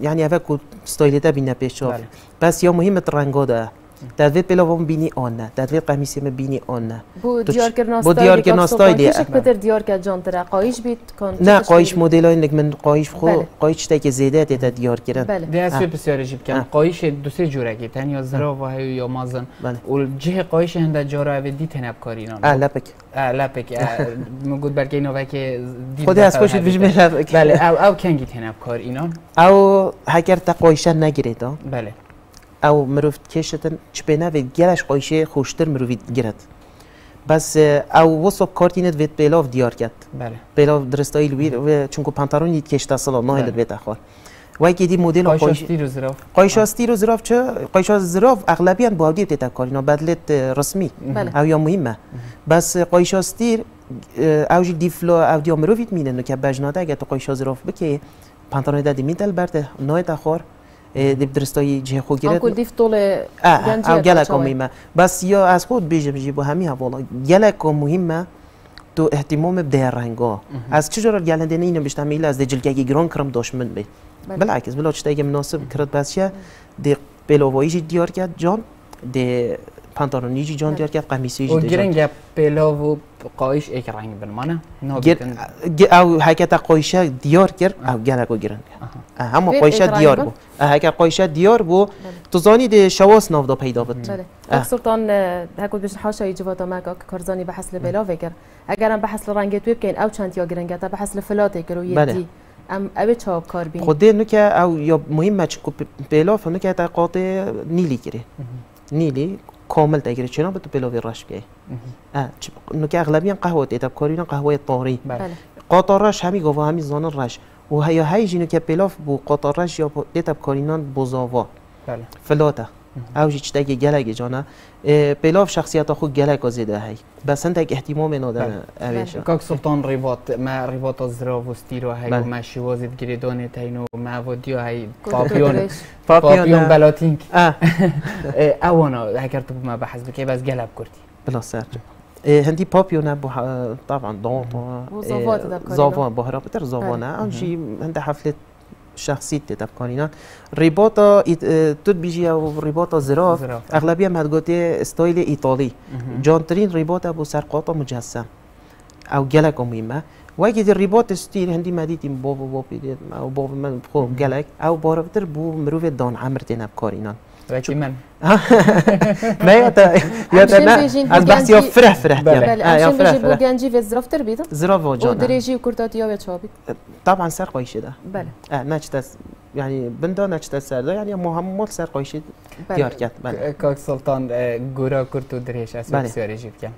یعنی اول کو ستایلیتا بینه پیشاف بله. بس یا مهمت رنگا ده دادوی پلاوام بینی آن نه. دادوی قمیسی من بینی آن نه. بو دیار کرنا بو دیار کرنا. کیشک پتر دیار کرد جان دره قایش بید کن. نه قایش؟ مدل های من قایش خو بله. قایش تا که زیده تا دیار کردن بله. دی اسوی اه. بسیار جیب کن. قایش دو سه جوره گیتن یا زرا و هیو یا مازن. بله. و جه قایش هنده جارا اوی دی تنب کار اینان اه لپک. اه لپک. مگود برگه اینو وکی دید خودی از خوشت بیش. میره بله او کنگی تنب کار اینان او هگر تا قایشه نگیرید. بله. او مروفت کشتن چه بینه و گلش قایشه خوشتر مروفید گیرد بس او وصف کارتینت ویت بیلاف دیار کرد. بله. بیلاف درستایی لویر و چونکو پانتارون یید کشتا سلا نه بله. بیت اخوار. و دی مدل قایش قایش استی رو زراف. قایشاستی رو زراف چه؟ قایشاس زراف اغلبیان با اودیت کارینا بدلت رسمی. بله. او یا مهمه. بس قایشاستیر اوجی دیفلا او دیامرو ویت مینن. که بجناده اگه تو قایشا زراف بکی پانتانوی دادی میتل برده نای تخور دیب درستایی جه خو کل گیرد دیف طول اکا گلک. مهمه بس یا از خود بیجم جی با همین حوالا گلک مهمه. تو احتمام بده رنگا. از چجور گلنده نه اینو بیشتر میل از دی جلگی گران کرم داشت من بی. بالعکس بلا چه اگه مناسب کرد بس چه؟ دی بلاوایی دیار کرد. جان دی پانتالونی جی جان. دیار کرد قمیصی جی و دی جان گرنگ پیلاو و قایش ایک رنگ بنمانه نو گر او حرکت قایشه دیار کرد او گلکو گرن همه وید قایشه ایک دیار رنگ بو. اگر قایشه دیار بو. تو زانی دی شواس ناو دا پیدا بود بله. اه. اک سلطان اه، هکو بیش حاشا یجواتا ماک اک کارزانی بحث لبلا وگر اگرم بحث لرنگت ویب کن او چند یا گرنگتا بحث لفلاته کرو بله. یدی ام اوی چاوب کار بین خودی نو که او یا مهم چکو پیلاف نو که تا قاطع نیلی گیره نیلی کامل تگیره چنا به تو پیلاوی رش اه چ- نو که اغلبی قهوه تیتاب کارینا قهوه طاری بله. بله. قاطع رش همی گوا همی زان رش و هیا هی جینو که پیلاف بو قاطع رش یا تیتاب کارینان بوزاوا بله. فلاته او جی چتاگی گلگ جانا پیلاف شخصیت خود گلگ زیده هی. بس انت احتمام نادن اویش کاک سلطان رباط ما رباط زرا و ستیرو هی و بله. ما شوازت گریدون تینو ما ودیو هی کل پاپیون. پاپیون بلاتینک اه. اوانا هکر تو ما بحث بکی بس گلب کردی. بلا سر. هندي بابيونا بح- طبعا تدب كارينا. زافا بهرا بتر زافانا انشي هند حفلة كارينا ريباطا إيت- آه، تود بيجي او ريباطا زراف زراف. اغلبية ما تقولي ستايل ايطالي جان ترين ريباطا ابو سرقاطا مجسم. او جلك مهمة وەکی ڕیبۆت ستیر هەندی مەدیتیم بۆ بۆ پێێت ئەو بۆ من خۆ گەلێک ئەو بۆرەتر بوو مرۆڤێت دان ئەمر تێنە بکارینان وکی من از بحثی ها فره فره بله همشین بجی بو گنجی و زرافتر بیدم زرا و و جانا درێژی و کورتاتی یا چابیت طبعا سر قایشده بله نچت يعني بندا نچت سردا يعني محمد سر قایشید بله. دیار کرد بله کاک سلطان گورا کرد و درێژ ئەس بله. سیارێژی بکەم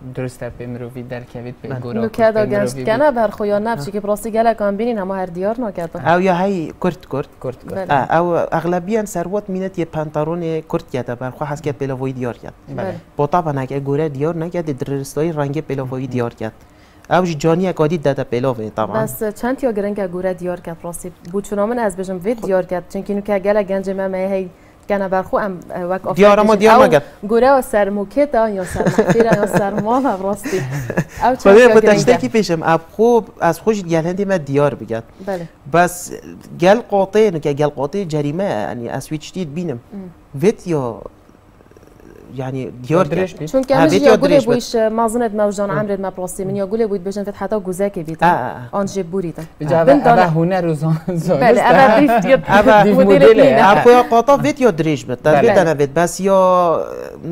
کەنگی درستە پێ مرۆڤی دەرکەوێت پێ بله. گۆرا نوکەدا گەنجکەنە بەرخۆیان نابچی که پرۆستی گەلەکان بینین هەمە هەر دیار ناکاتە او یا هی کرد کرد کورد بله. او اغلبیان سروت مینت یه پنتارون کرد کرده بر خو حس کرد پلاوی دیار کرد. بله. با طبعا اگه گوره دیار نکرد درستای رنگ پلاوی دیار کرد. او جی جانی اکادی داده پلاوی طبعا بس چند یا گرنگ گوره دیار کرد پرۆستی بوو من از بژم وێت دیار کرد چونکی نوکە گەلە گەنج مەمە هەی گەنە بەرخۆ ئەم وەک دیارە ما دیار نەکرد. گورەوە سەرموکێتە یا سەرمەفیرە یا سەرماڵە ڕاستی ئەو خدای چند با یا تشتکی گرنگە پیشم. اب خوب از خوش گل هندی ما دیار بگد بله. بس گل قاطع که گل قاطع جریمه يعني اسويتش تيد بينم فيت یا يعني دیار کرد بیت ها، مش بيت یا بيت. بویش مازنت موجان عمرت ما پرۆستی من یا گولی بوویت بژن فت حتا گوزەکی بیت آه، آه. آن جێ بوریتە بجا بن دانا. ئەە هوەر و بله ئەمە دیف دیت أبا دیف مدیر مدله. اب خویا قاطع فيت یا بت بله. بيت انا بيت بس یا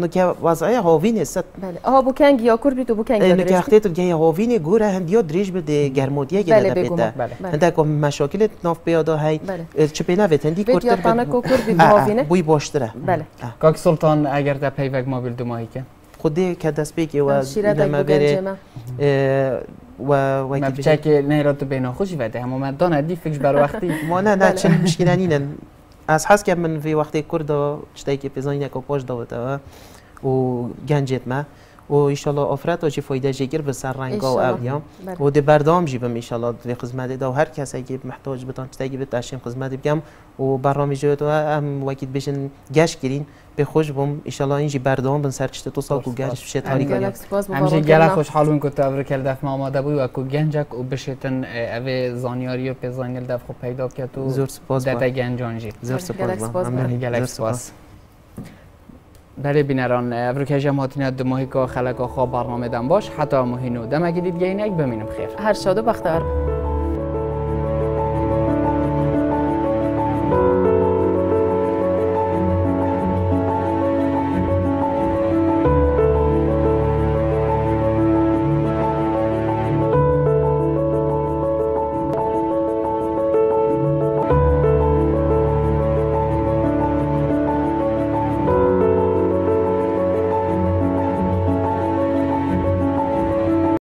نکه وضعیه هاوین است بله. آها بو کنگ یا کور بیت و بو کنگ یا نکه درێژ اختیت گه هاوین گوره هند یا دريج بده گرمودیه بله گه بگو بده بله. بله. هند که مشاکل ناف پیاده های بله. چه پینا ویت هندی بیت یا کورتر بیت هاوینه بوی باشتره. بله. کاک سلطان ئەگەر دە پەیوەک مابل دوماهی کە خودی که دست بگی و بو بره و و مە کی بشه- بچەکێ نەیرات بێنە خوشی بەدە هەمومان دانە دی فکر بەروەختی ما نه نه. چه مشکلی نینن از حس که من في وقت کرد چتایی که پیزانی نکو پاش داوته و گنجت ما و ایشالله آفرت و چی فایده جگر به سر رنگا و إن شاء الله. اودیام بله. و ده بردام جیبم ایشالله به خدمت دا و هر کسی که محتاج بتان چتایی که بتاشیم خدمت بگم و برنامه جوت و هم وکیل بشن گش گرین به خوش بم ایشالله اینجی بردام بن سر تو سال کو گش بشه تاریخ گلک سپاس بو هەمژێ باران گەلا کردنا. خوشحاڵون کو تەورکەل دەف مامادە بووی وەکو گەنجێک و بشێتن ئەوێ زانیاری و پێزانیل دەف خۆ پیدا بکات و زور سپاس با. دەتە گەنجانژی زور سپاس با. سپاس بله بینران ابروکەژە ماتینە دماهی کا خەلەکە خوا بەڕنامەدەم باش. حتا مهین و دەمەگیریت گەینێک بمینم خێر هر شاد و بختار